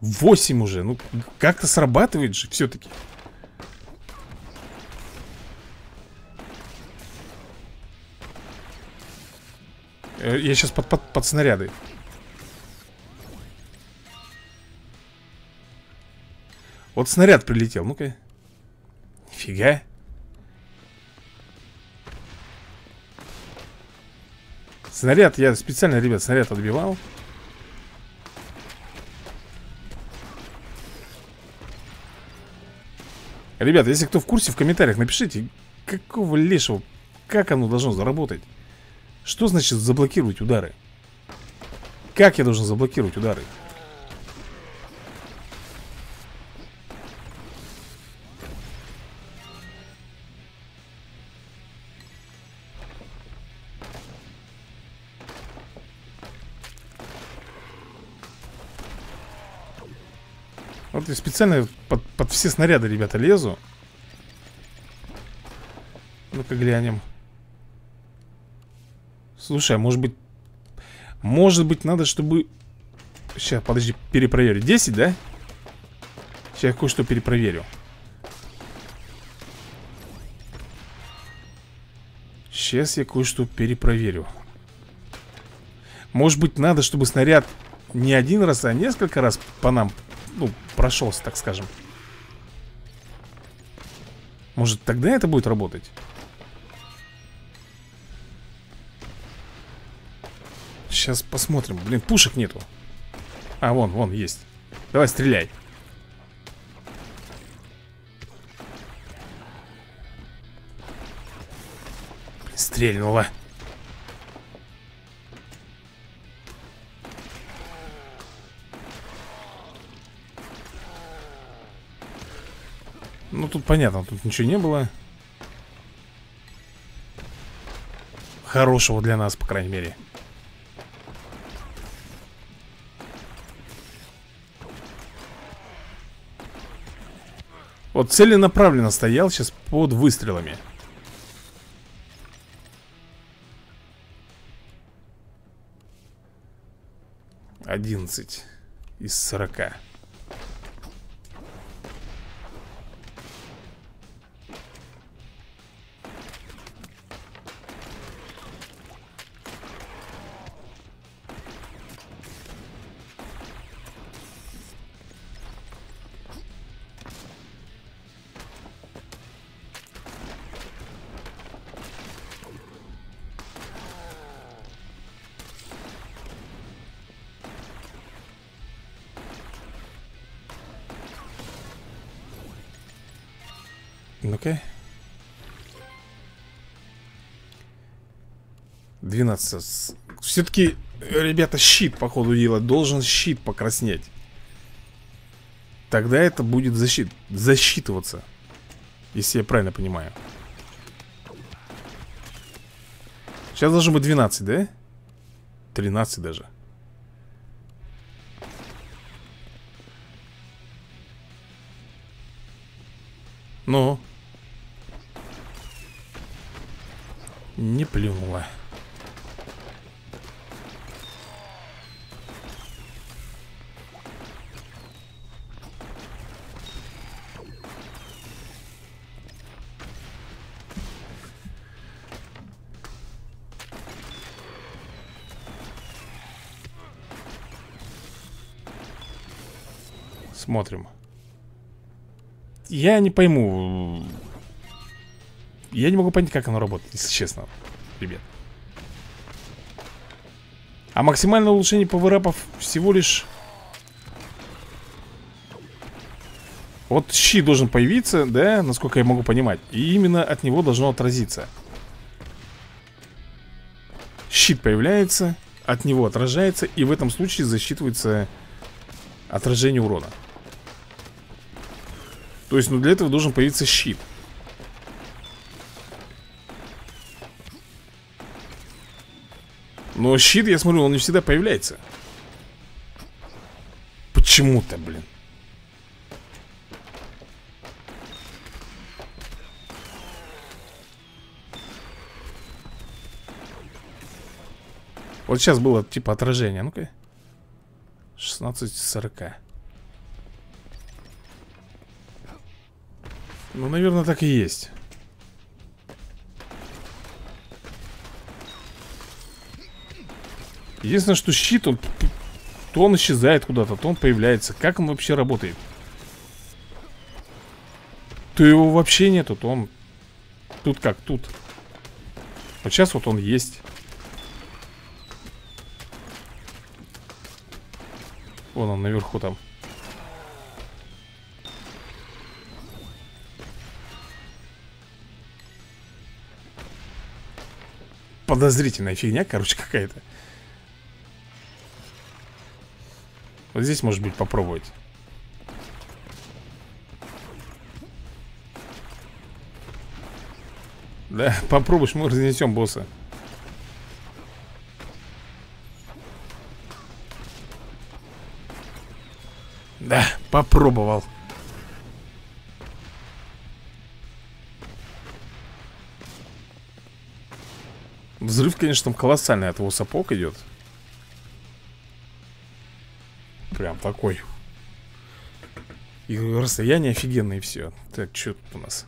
8 уже, ну как-то срабатывает же все-таки э, Я сейчас под, под, под снаряды Вот снаряд прилетел, ну-ка. Фига Снаряд, я специально, ребят, снаряд отбивал. Ребята, если кто в курсе, в комментариях напишите Какого лешего, как оно должно заработать? Что значит заблокировать удары? Как я должен заблокировать удары специально под, под все снаряды, ребята, лезу. Ну-ка глянем. Слушай, а может быть Может быть надо, чтобы Сейчас, подожди, перепроверю. 10, да? Сейчас кое-что перепроверю. Сейчас я кое-что перепроверю. Может быть надо, чтобы снаряд Не один раз, а несколько раз по нам Ну, прошелся, так скажем. Может, тогда это будет работать? Сейчас посмотрим. Блин, пушек нету. А, вон, вон, есть. Давай, стреляй. Стрельнула Тут понятно, тут ничего не было. Хорошего для нас, по крайней мере. Вот целенаправленно стоял сейчас под выстрелами. Одиннадцать из сорока 12 Все-таки, ребята, щит, по ходу дела Должен щит покраснеть. Тогда это будет защит, засчитываться Если я правильно понимаю. Сейчас должно быть 12, да? 13 даже. Ну Я не пойму. Я не могу понять, как оно работает, если честно Ребят. А максимальное улучшение пауэрапов всего лишь Вот щит должен появиться, да, насколько я могу понимать. И именно от него должно отразиться. Щит появляется, от него отражается И в этом случае засчитывается отражение урона То есть, ну для этого должен появиться щит Но щит, я смотрю, он не всегда появляется Почему-то, блин Вот сейчас было типа отражение. Ну-ка. 16.40. Ну, наверное, так и есть. Единственное, что щит, он то он исчезает куда-то, то он появляется. Как он вообще работает? То его вообще нету, то он... Тут как, тут. Вот сейчас вот он есть. Вон он наверху там. Подозрительная фигня, короче, какая-то. Вот здесь, может быть, попробовать. Да, попробуешь, мы разнесем босса. Да, попробовал Взрыв, конечно, там колоссальный от его сапог идет Прям такой И расстояние офигенное и все Так, что тут у нас?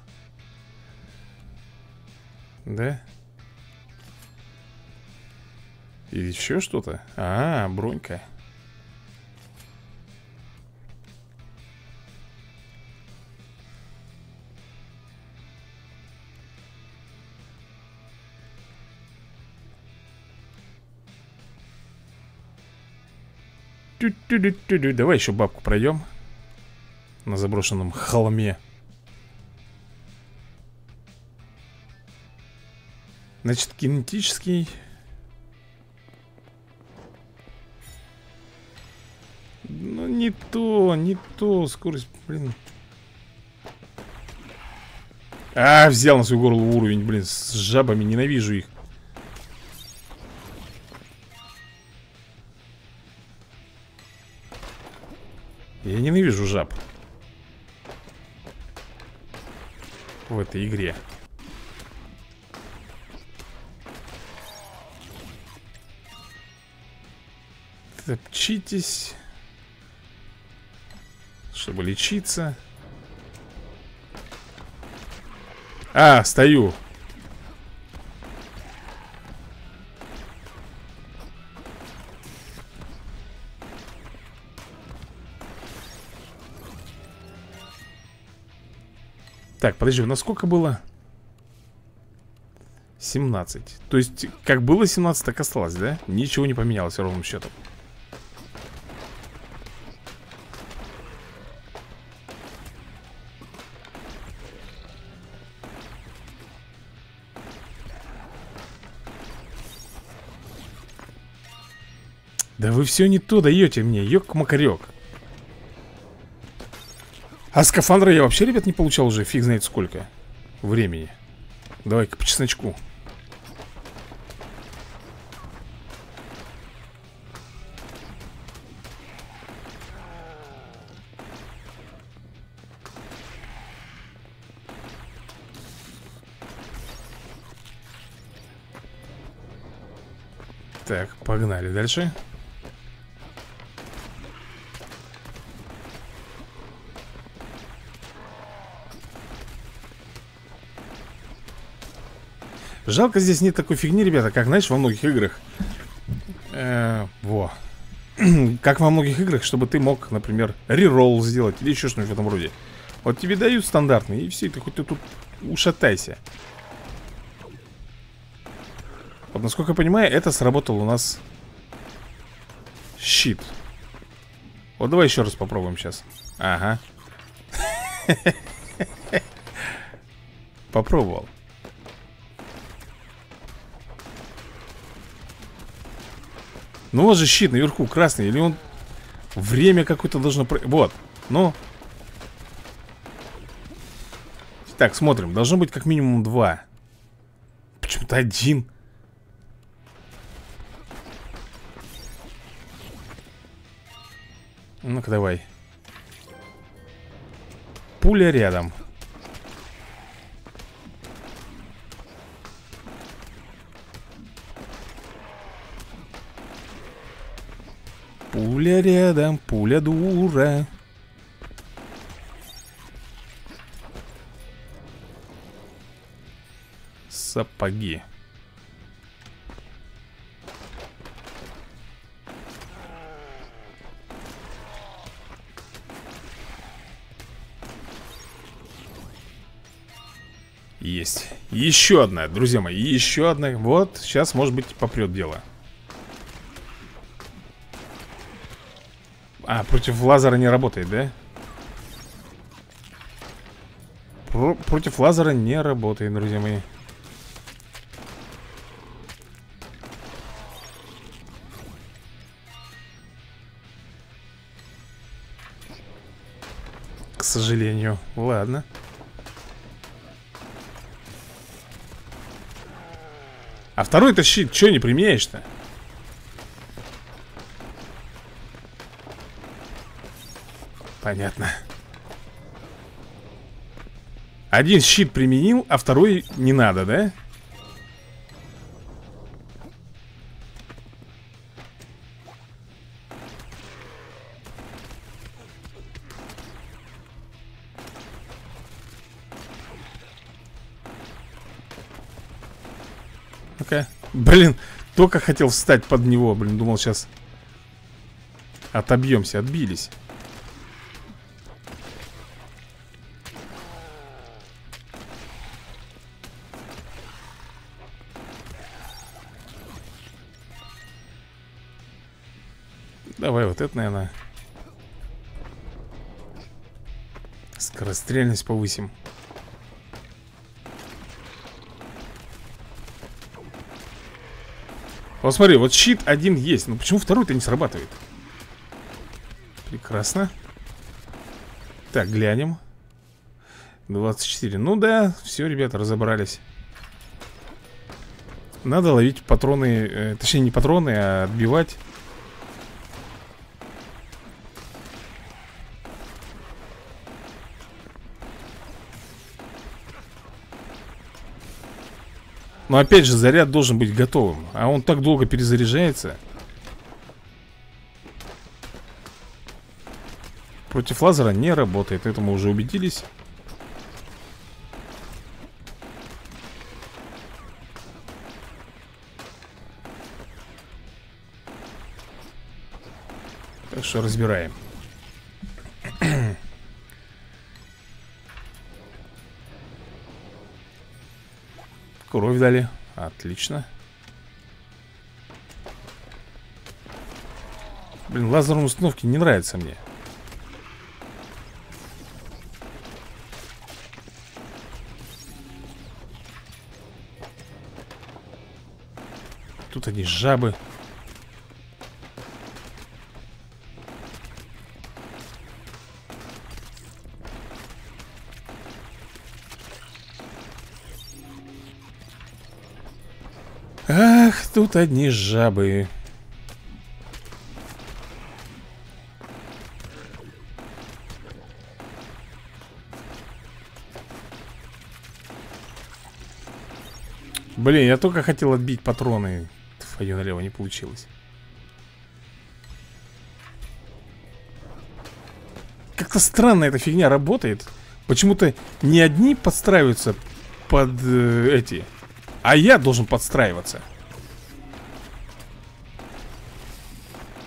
Да? Или еще что-то? А, бронька Тю -тю -тю. Давай еще бабку пройдем На заброшенном холме. Значит, кинетический. Ну, не то, не то. Скорость, блин. А, взял на свою горло уровень, блин С жабами, ненавижу их Ненавижу жаб. В этой игре. Топчитесь Чтобы лечиться. А, стою Так, подожди, у нас сколько было? 17 То есть, как было 17, так осталось, да? Ничего не поменялось ровным счетом Да вы все не то даете мне, ёк-макарёк а скафандра я вообще, ребят, не получал уже Фиг знает сколько времени. Давай-ка по чесночку. Так, погнали дальше Жалко здесь нет такой фигни, ребята, как, знаешь, во многих играх. Э, Во. Как во многих играх, чтобы ты мог, например, реролл сделать Или еще что-нибудь в этом роде. Вот тебе дают стандартный И все, ты хоть ты тут ушатайся. Вот насколько я понимаю, это сработал у нас Щит. Вот давай еще раз попробуем сейчас Ага. Попробовал Ну вот же щит наверху красный Или он время какое-то должно... Вот, ну. Так, смотрим, должно быть как минимум два. Почему-то один. Ну-ка давай. Пуля рядом Пуля рядом, пуля дура. Сапоги. Есть. Еще одна, друзья мои, еще одна. Вот, сейчас, может быть, попрет дело. А, против лазера не работает, да? Про против лазера не работает, друзья мои К сожалению Ладно А второй-то щит, что не применяешь-то? Понятно. Один щит применил, а второй не надо, да? Ну-ка. Блин, только хотел встать под него Блин, думал сейчас Отобьемся, отбились Скорострельность повысим Вот смотри, вот щит один есть Но почему второй-то не срабатывает? Прекрасно. Так, глянем. 24 Ну да, все, ребята, разобрались. Надо ловить патроны э, Точнее, не патроны, а отбивать Но опять же, заряд должен быть готовым А он так долго перезаряжается. Против лазера не работает Это мы уже убедились. Так что разбираем Кровь дали. Отлично. Блин, лазерные установки не нравятся мне. Тут они жабы. Тут одни жабы. Блин, я только хотел отбить патроны. Твою налево не получилось. Как-то странно эта фигня работает. Почему-то не одни подстраиваются под э, эти а я должен подстраиваться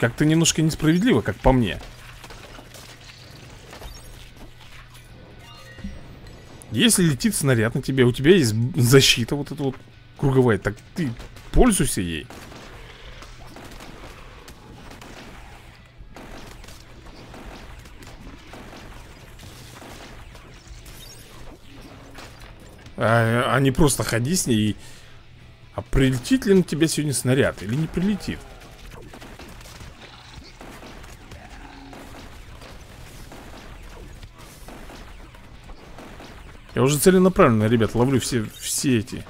Как-то немножко несправедливо, как по мне Если летит снаряд на тебя, у тебя есть защита вот эта вот круговая Так ты пользуйся ей а, а не просто ходи с ней и... А прилетит ли на тебя сегодня снаряд или не прилетит? Я уже целенаправленно, ребят, ловлю все, все эти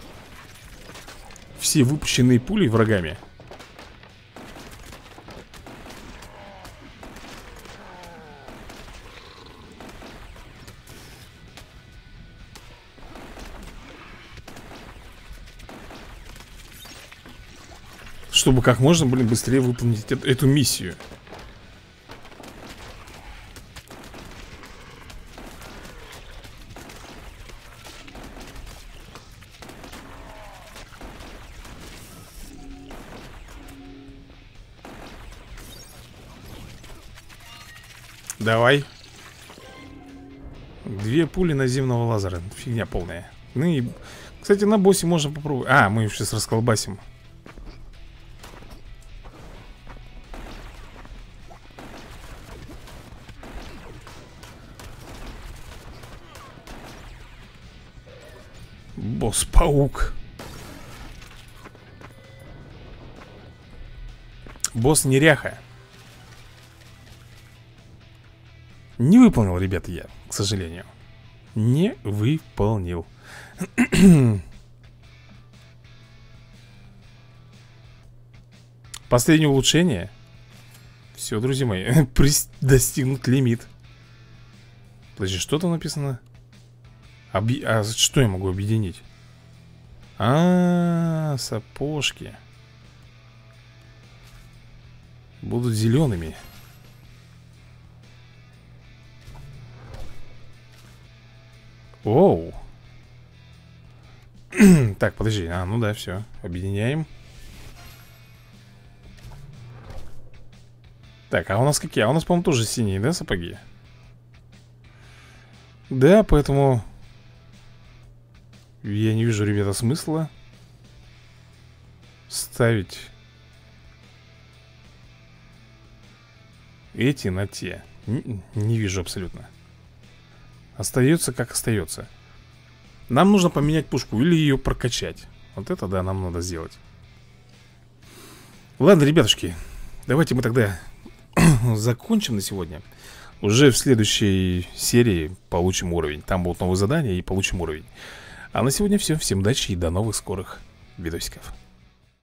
Все выпущенные пули врагами. Чтобы как можно, блин, быстрее выполнить эту, миссию Давай. Две пули наземного лазера. Фигня полная. Ну и, кстати, на боссе можно попробовать. А, мы сейчас расколбасим. Босс-паук. Босс Не выполнил, ребята, я, к сожалению. Не выполнил. Последнее улучшение. Все, друзья мои Достигнут лимит. Подожди, что там написано? Объ... А что я могу объединить? А, -а, -а сапожки. Будут зелеными Оу. так, подожди. А, ну да, все. Объединяем. Так, а у нас какие? А у нас, по-моему, тоже синие, да, сапоги? Да, поэтому... Я не вижу, ребята, смысла ставить эти на те. Не, не вижу абсолютно. Остается как остается. Нам нужно поменять пушку или ее прокачать. Вот это да, нам надо сделать. Ладно, ребятушки Давайте мы тогда закончим на сегодня. Уже в следующей серии получим уровень. Там будут новые задания и получим уровень. А на сегодня все, всем удачи и до новых скорых видосиков